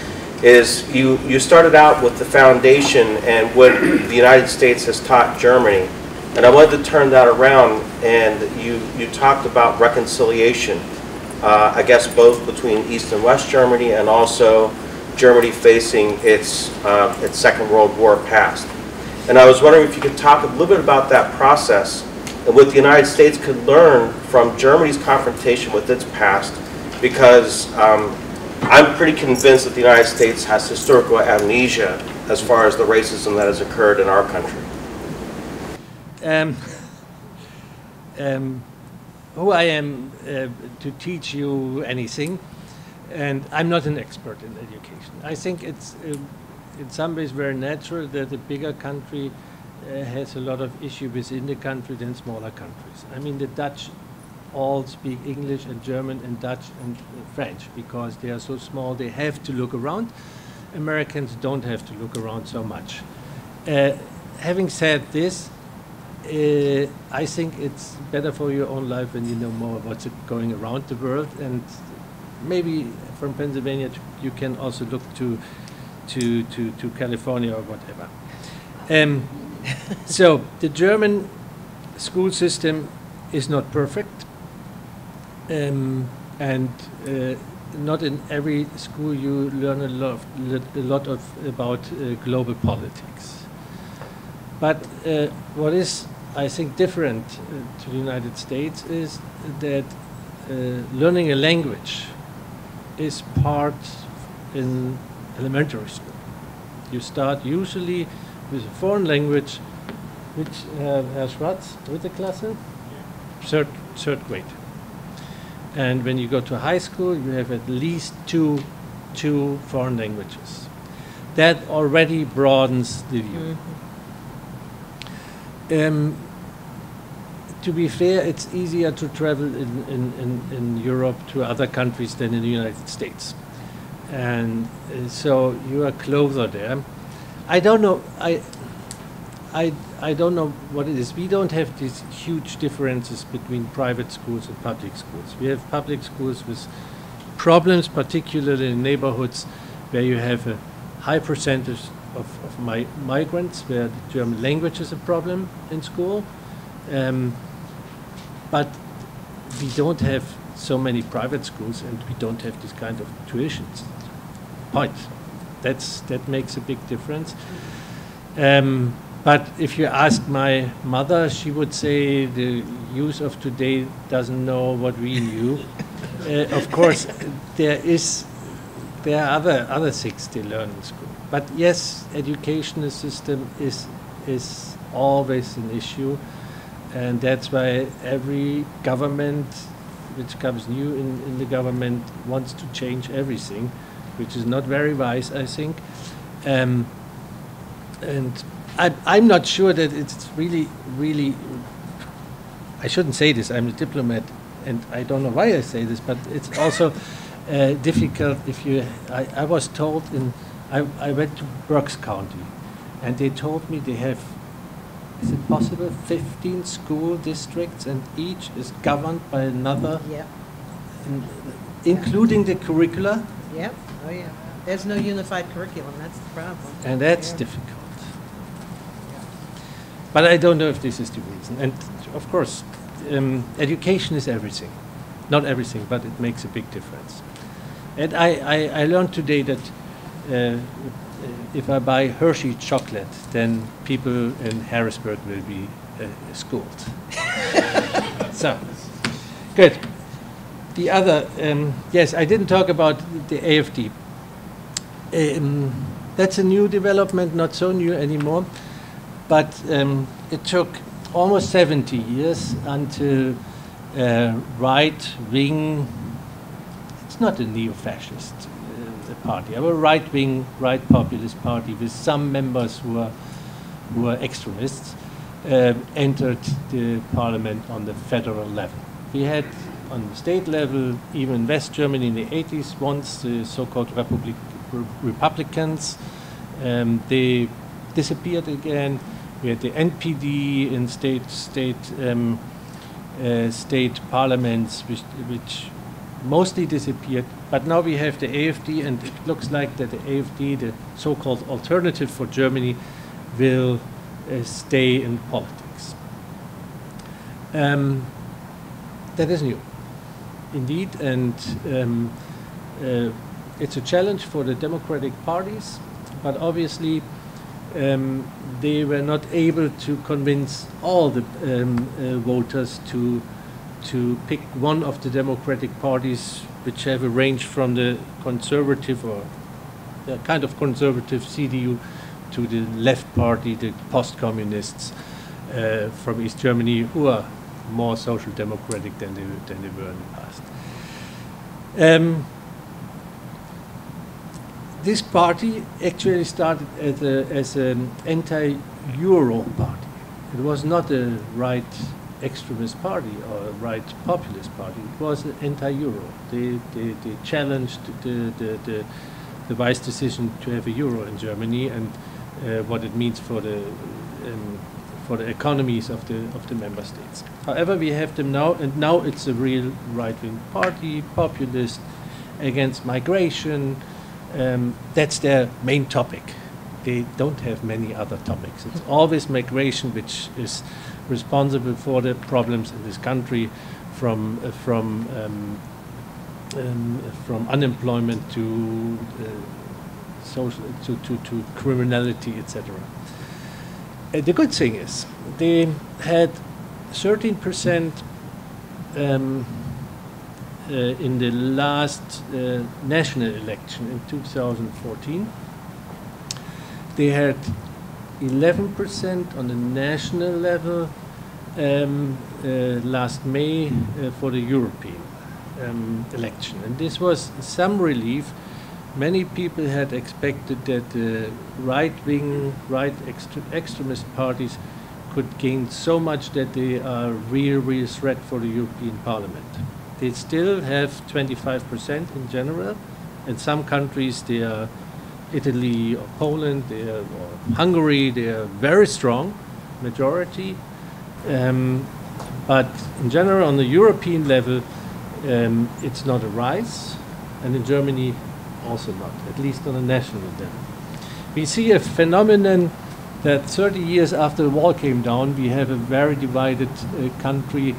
is you, you started out with the foundation and what the United States has taught Germany. And I wanted to turn that around, and you, you talked about reconciliation, uh, I guess both between East and West Germany and also Germany facing its, uh, its Second World War past. And I was wondering if you could talk a little bit about that process and what the United States could learn from Germany's confrontation with its past, because um, I'm pretty convinced that the United States has historical amnesia as far as the racism that has occurred in our country. um, um, who I am uh, to teach you anything, and I'm not an expert in education. I think it's um, in some ways very natural that a bigger country uh, has a lot of issue within the country than smaller countries. I mean, the Dutch all speak English and German and Dutch and uh, French because they are so small. They have to look around. Americans don't have to look around so much. Uh, having said this, uh, I think it's better for your own life when you know more what's going around the world, and maybe from Pennsylvania you can also look to to to, to California or whatever. Um, so the German school system is not perfect, um, and uh, not in every school you learn a lot, of, a lot of about uh, global politics. But uh, what is, I think, different uh, to the United States is that uh, learning a language is part in elementary school. You start usually with a foreign language, which uh, Herr Schwarz, dritte Klasse, third, third grade. And when you go to high school, you have at least two, two foreign languages. That already broadens the view. Um, to be fair, it's easier to travel in, in, in, in Europe to other countries than in the United States. And uh, so you are closer there. I don't know, I, I, I don't know what it is. We don't have these huge differences between private schools and public schools. We have public schools with problems, particularly in neighborhoods where you have a high percentage of, of mi migrants, where the German language is a problem in school. Um, but we don't have so many private schools and we don't have this kind of tuitions. Point. That's, that makes a big difference. Um, but if you ask my mother, she would say the youth of today doesn't know what we knew. uh, of course, there is there are other other things they learn in school. But yes, educational system is is always an issue, and that's why every government which comes new in, in the government wants to change everything, which is not very wise, I think. Um, and I'm, I'm not sure that it's really, really. I shouldn't say this. I'm a diplomat, and I don't know why I say this, but it's also uh, difficult if you. I, I was told in. I, I went to Berks County, and they told me they have. Is it possible? 15 school districts, and each is governed by another, Yeah. in- including the curricula, Yeah, oh yeah. There's no unified curriculum, that's the problem. and that's Yeah. difficult. But I don't know if this is the reason. And of course, um, education is everything. Not everything, but it makes a big difference. And I, I, I learned today that uh, if I buy Hershey chocolate, then people in Harrisburg will be uh, schooled. so, good. The other, um, yes, I didn't talk about the AFD. Um, that's a new development, not so new anymore, but um, it took almost 70 years until uh, right-wing, it's not a neo-fascist uh, party, a right-wing, right populist party with some members who are, who are extremists, uh, entered the parliament on the federal level. We had on the state level, even West Germany in the 80s, once the so-called Republic, Republicans, um, they disappeared again. We had the NPD in state state um, uh, state parliaments, which, which mostly disappeared. But now we have the AFD, and it looks like that the AFD, the so-called alternative for Germany, will uh, stay in politics. Um, that is new, indeed, and um, uh, it's a challenge for the democratic parties, but obviously um, they were not able to convince all the um, uh, voters to to pick one of the democratic parties, which have a range from the conservative or uh, kind of conservative CDU to the left party, the post-communists uh, from East Germany, who are more social democratic than they, than they were in the past. Um, this party actually started as an anti-Euro party. It was not a right extremist party or right populist party. It was anti-Euro. They, they, they challenged the, the, the, the vice decision to have a euro in Germany and uh, what it means for the um, for the economies of the of the member states. However, we have them now, and now it's a real right-wing party, populist, against migration, um, that's their main topic. They don't have many other topics. It's always migration which is responsible for the problems in this country, from uh, from um, um, from unemployment to uh, social to, to, to criminality, etc. Uh, the good thing is they had 13 percent. Um, uh, in the last uh, national election in 2014. They had 11% on the national level um, uh, last May uh, for the European um, election. And this was some relief. Many people had expected that the right wing, right extre extremist parties could gain so much that they are a real, real threat for the European Parliament. They still have 25% in general. In some countries, they are Italy or Poland, are, or Hungary, they are very strong, majority. Um, but in general, on the European level, um, it's not a rise, and in Germany, also not, at least on a national level. We see a phenomenon that 30 years after the wall came down, we have a very divided uh, country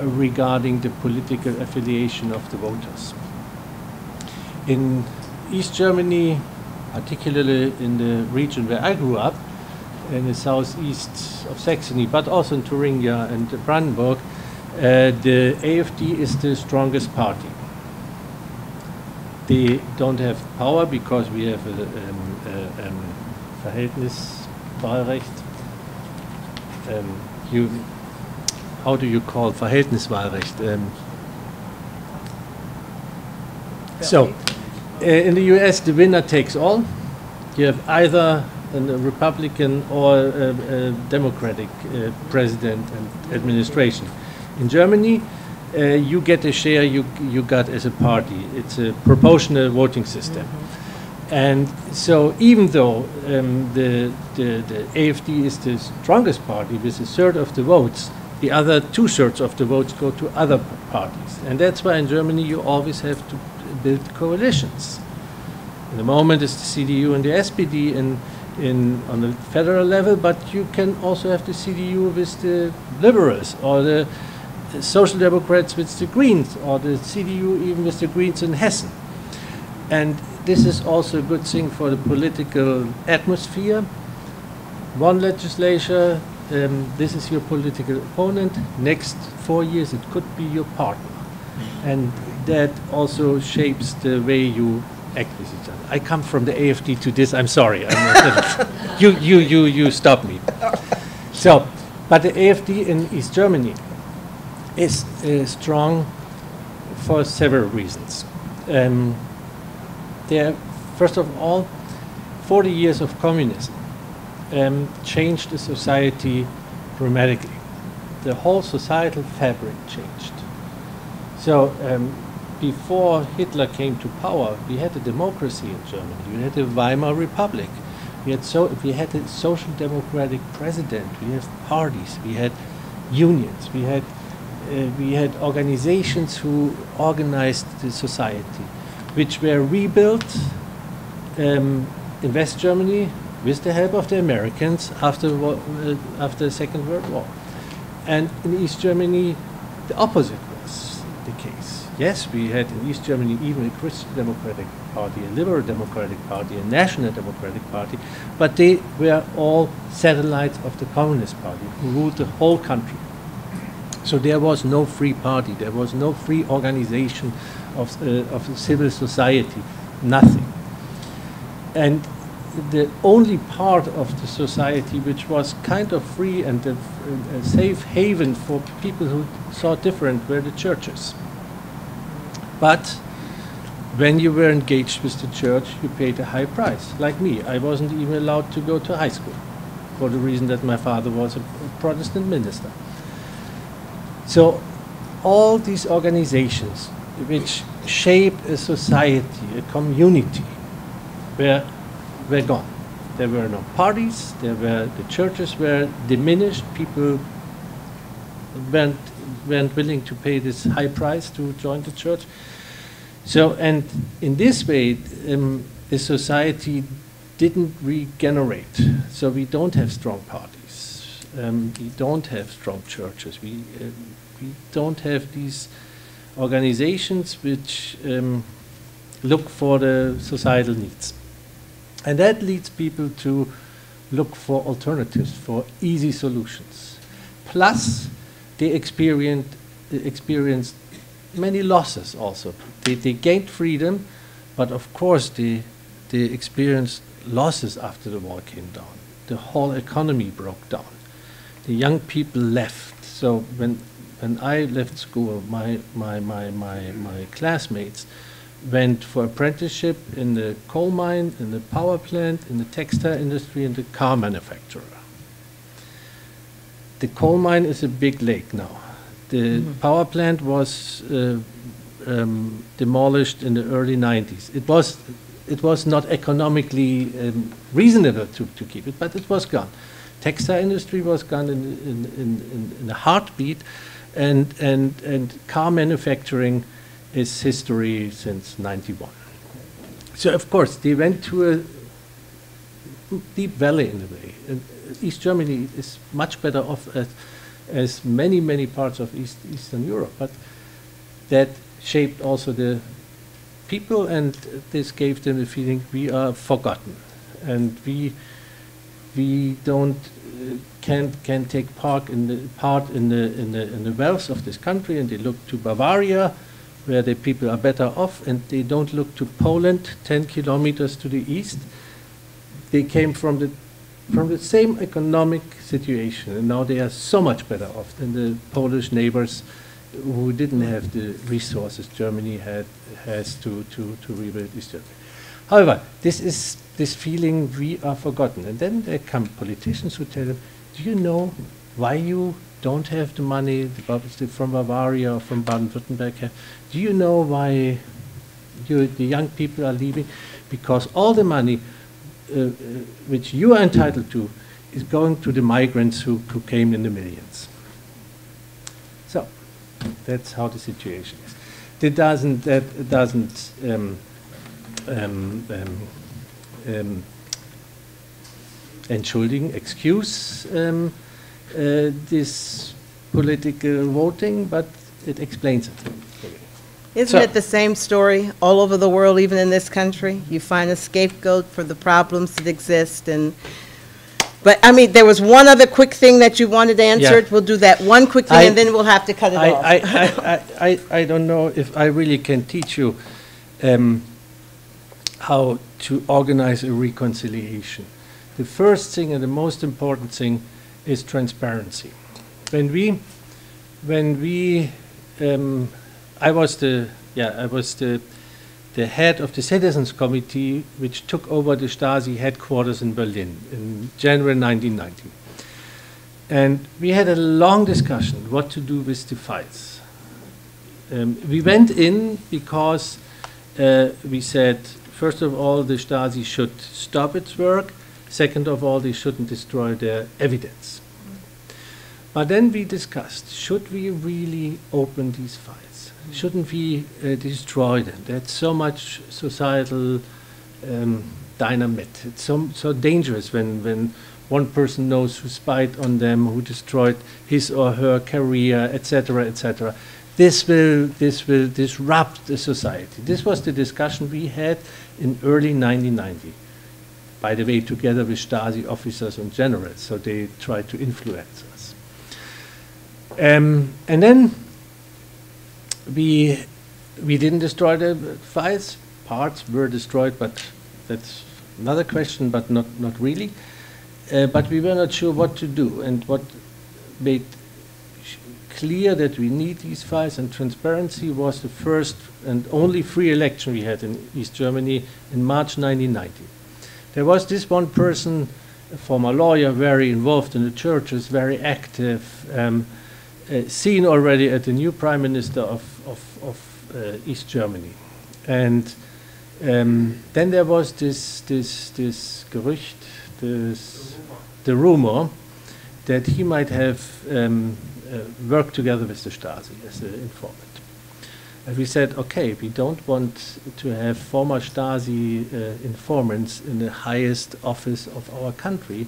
regarding the political affiliation of the voters. In East Germany, particularly in the region where I grew up, in the southeast of Saxony, but also in Thuringia and Brandenburg, uh, the AFD is the strongest party. They don't have power because we have a, um, a um, Verhältniswahlrecht. Um, you how do you call Verhältniswahlrecht? Um, so, in the US, the winner takes all. You have either a Republican or a, a Democratic uh, president and administration. In Germany, uh, you get a share you, you got as a party. It's a proportional voting system. Mm -hmm. And so, even though um, the, the, the AFD is the strongest party with a third of the votes, the other two thirds of the votes go to other parties. And that's why in Germany you always have to build coalitions. In the moment it's the CDU and the SPD in, in, on the federal level, but you can also have the CDU with the liberals or the Social Democrats with the Greens or the CDU even with the Greens in Hessen. And this is also a good thing for the political atmosphere. One legislature um, this is your political opponent. Next four years, it could be your partner, and that also shapes the way you act with each other. I come from the AFD to this. I'm sorry. I'm you, you, you, you stop me. So, but the AFD in East Germany is uh, strong for several reasons. Um, there, first of all, 40 years of communism um, changed the society dramatically. The whole societal fabric changed. So um, before Hitler came to power, we had a democracy in Germany. We had a Weimar Republic. We had so we had a social democratic president. We had parties. We had unions. We had uh, we had organizations who organized the society, which were rebuilt um, in West Germany with the help of the Americans after uh, after the Second World War, and in East Germany, the opposite was the case. Yes, we had in East Germany even a Christian Democratic Party, a Liberal Democratic Party, a National Democratic Party, but they were all satellites of the Communist Party who ruled the whole country. So there was no free party, there was no free organization of, uh, of civil society, nothing. And the only part of the society which was kind of free and a, a safe haven for people who saw different were the churches. But when you were engaged with the church, you paid a high price. Like me, I wasn't even allowed to go to high school for the reason that my father was a Protestant minister. So all these organizations which shape a society, a community, were, were gone. There were no parties, there were, the churches were diminished, people weren't, weren't willing to pay this high price to join the church. So, and in this way, um, the society didn't regenerate. So we don't have strong parties. Um, we don't have strong churches. We, uh, we don't have these organizations which um, look for the societal needs. And that leads people to look for alternatives, for easy solutions. Plus, they experienced, experienced many losses also. They, they gained freedom, but of course they, they experienced losses after the wall came down. The whole economy broke down. The young people left. So when, when I left school, my, my, my, my, my classmates went for apprenticeship in the coal mine, in the power plant, in the textile industry, and the car manufacturer. The coal mine is a big lake now. The power plant was uh, um, demolished in the early 90s. It was, it was not economically um, reasonable to, to keep it, but it was gone. Textile industry was gone in, in, in, in a heartbeat, and, and, and car manufacturing is history since 91. So of course they went to a deep valley in a way. And East Germany is much better off as, as many, many parts of East, Eastern Europe, but that shaped also the people and this gave them the feeling we are forgotten. And we, we don't uh, can can take part in the part in the in the in the wealth of this country and they look to Bavaria where the people are better off and they don't look to Poland 10 kilometers to the east. They came from the from the same economic situation and now they are so much better off than the Polish neighbors who didn't have the resources Germany had has to to to rebuild East Germany however this is this feeling we are forgotten and then there come politicians who tell them do you know why you don't have the money the- from Bavaria or from Baden-Württemberg? Do you know why you, the young people are leaving? Because all the money which you are entitled to is going to the migrants who, who came in the millions. So that's how the situation is. That doesn't, that doesn't um, um, um, um, entschuldigen, excuse um, uh, this political voting, but it explains it. Isn't So- it the same story all over the world, even in this country? You find a scapegoat for the problems that exist, and But, I mean, there was one other quick thing that you wanted answered. We'll do that one quick thing, I- and then we'll have to cut it I, off. I, I, I, I I don't know if I really can teach you um, how to organize a reconciliation. The first thing and the most important thing is transparency. When we, when we, um, I was the, yeah, I was the, the head of the Citizens Committee, which took over the Stasi headquarters in Berlin in January 1990. And we had a long discussion what to do with the files. Um, we went in because uh, we said, first of all, the Stasi should stop its work. Second of all, they shouldn't destroy their evidence. But then we discussed, should we really open these files? Shouldn't we uh, destroy them? That's so much societal um, dynamite. It's so, so dangerous when, when one person knows who spied on them, who destroyed his or her career, etc., etc. This will, this will disrupt the society. This was the discussion we had in early 1990. By the way, together with Stasi officers and generals, so they tried to influence us. Um, and then we we didn't destroy the files. Parts were destroyed, but that's another question, but not not really. Uh, but we were not sure what to do, and what made clear that we need these files and transparency was the first and only free election we had in East Germany in March 1990. There was this one person, a former lawyer, very involved in the churches, very active, um, uh, seen already as the new prime minister of, of, of uh, East Germany. And um, then there was this, this, this Gerücht, this, the rumor that he might have um, uh, worked together with the Stasi as an informant. And we said, okay, we don't want to have former Stasi uh, informants in the highest office of our country,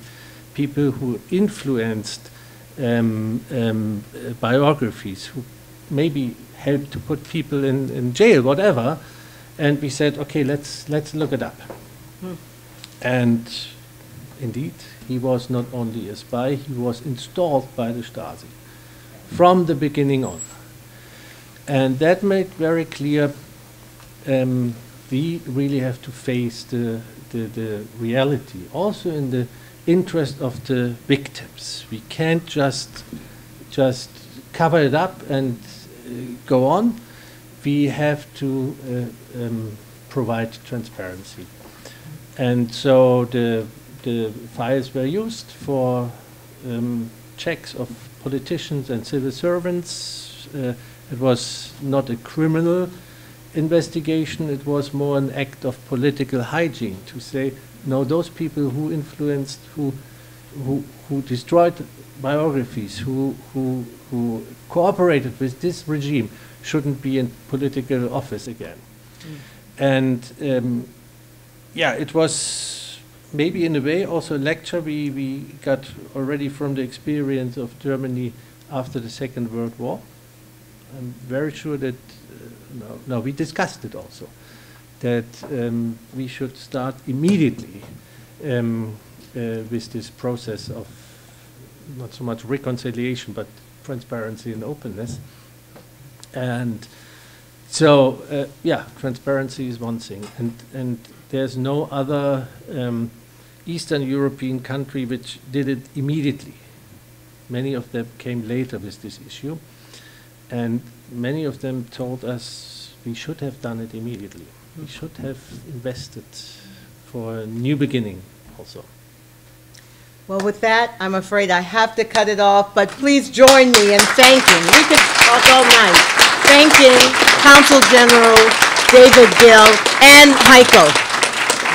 people who influenced um, um, uh, biographies, who maybe help to put people in, in jail, whatever. And we said, okay, let's let's look it up. And indeed, he was not only a spy; he was installed by the Stasi from the beginning on. And that made very clear um, we really have to face the, the, the reality, also in the interest of the victims. We can't just, just cover it up and uh, go on. We have to uh, um, provide transparency. And so the, the files were used for um, checks of politicians and civil servants. Uh, it was not a criminal investigation, it was more an act of political hygiene to say, no, those people who influenced, who, who, who destroyed biographies, who, who, who cooperated with this regime, shouldn't be in political office again. And um, yeah, it was maybe in a way also a lecture we, we got already from the experience of Germany after the Second World War. I'm very sure that, uh, no, no, we discussed it also, that um, we should start immediately um, uh, with this process of not so much reconciliation, but transparency and openness. And so, uh, yeah, transparency is one thing, and and there's no other um, Eastern European country which did it immediately. Many of them came later with this issue, and many of them told us we should have done it immediately. We should have invested for a new beginning also. Well, with that, I'm afraid I have to cut it off, but please join me in thanking, we could talk all night, thanking Consul General David Gill and Heiko.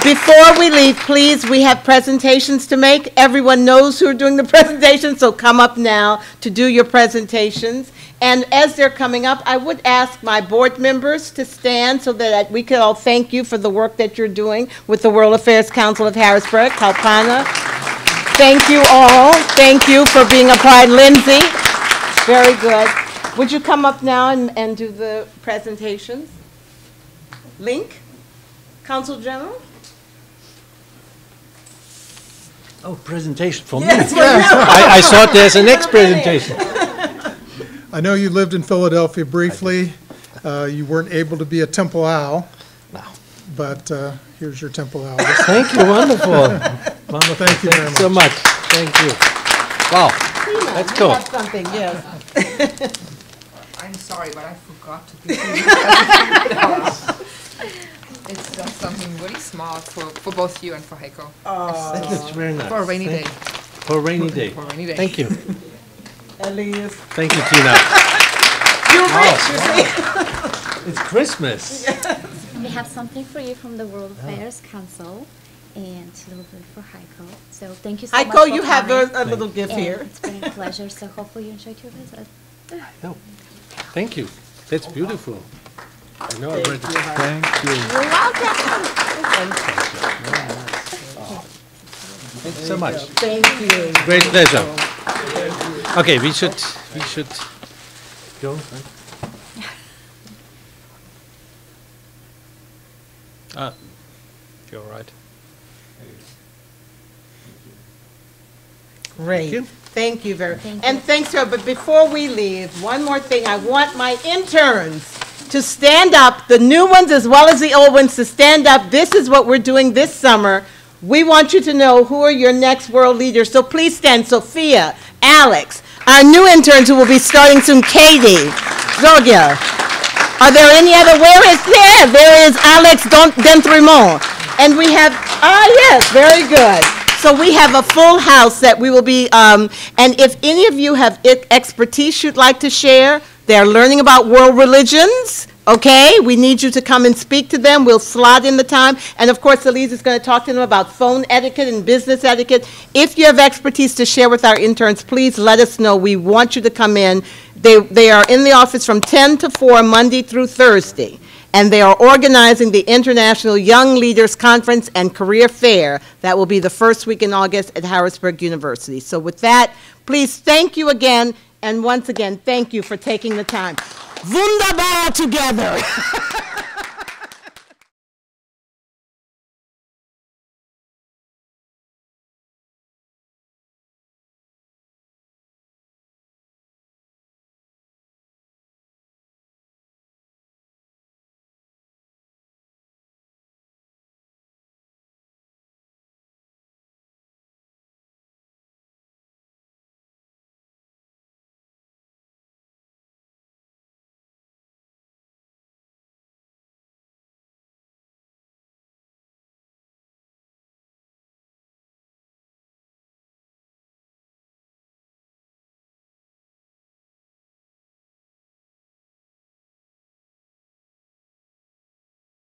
Before we leave, please, we have presentations to make. Everyone knows who are doing the presentations, so come up now to do your presentations. And as they're coming up, I would ask my board members to stand so that we could all thank you for the work that you're doing with the World Affairs Council of Harrisburg, Kalpana. Thank you all. Thank you for being a part. Lindsay, very good. Would you come up now and, and do the presentations? Link, Consul General? Oh, presentation for me. Yes, for I, I it as a next presentation. I know you lived in Philadelphia briefly. Uh, You weren't able to be a Temple Owl, No. but uh, here's your Temple Owl. Thank you, wonderful. Wonderful. Thank you very Thanks so much. Thank you. Wow, that's You cool. have something, yes. I'm sorry, but I forgot to give you. It's just something really small for, for both you and for Heiko. Oh. That's very nice. For a rainy day. For a rainy day. For a rainy day. Thank you. Elise. Thank you, Tina. You're rich, you see. It's Christmas. We have something for you from the World ah. Affairs Council and a little bit for Heiko. So thank you so much Heiko, for you have coming. a, a little gift And here. It's been a pleasure, so hopefully you enjoyed your visit. No. Thank you. That's beautiful. I know I read it. Thank you. You're welcome. Thank you so much. Thank you. Great pleasure. Okay, we should, we should go. right? Ah, you're right. Great. you. Thank you very, Thank and you. thanks, Joe, but before we leave, one more thing. I want my interns to stand up, the new ones as well as the old ones, to stand up. This is what we're doing this summer. We want you to know who are your next world leaders, so please stand. Sophia, Alex, our new interns who will be starting soon, Katie, Zogia. Are there any other, where is, there, there is Alex Don- Dentremont. And we have, ah, yes, very good. So we have a full house that we will be, um, and if any of you have expertise you'd like to share, they're learning about world religions, okay? We need you to come and speak to them. We'll slot in the time. And of course, Elise is going to talk to them about phone etiquette and business etiquette. If you have expertise to share with our interns, please let us know. We want you to come in. They, they are in the office from 10 to 4, Monday through Thursday. And they are organizing the International Young Leaders Conference and Career Fair. That will be the first week in August at Harrisburg University. So with that, please thank you again. And once again, thank you for taking the time. Wunderbar together.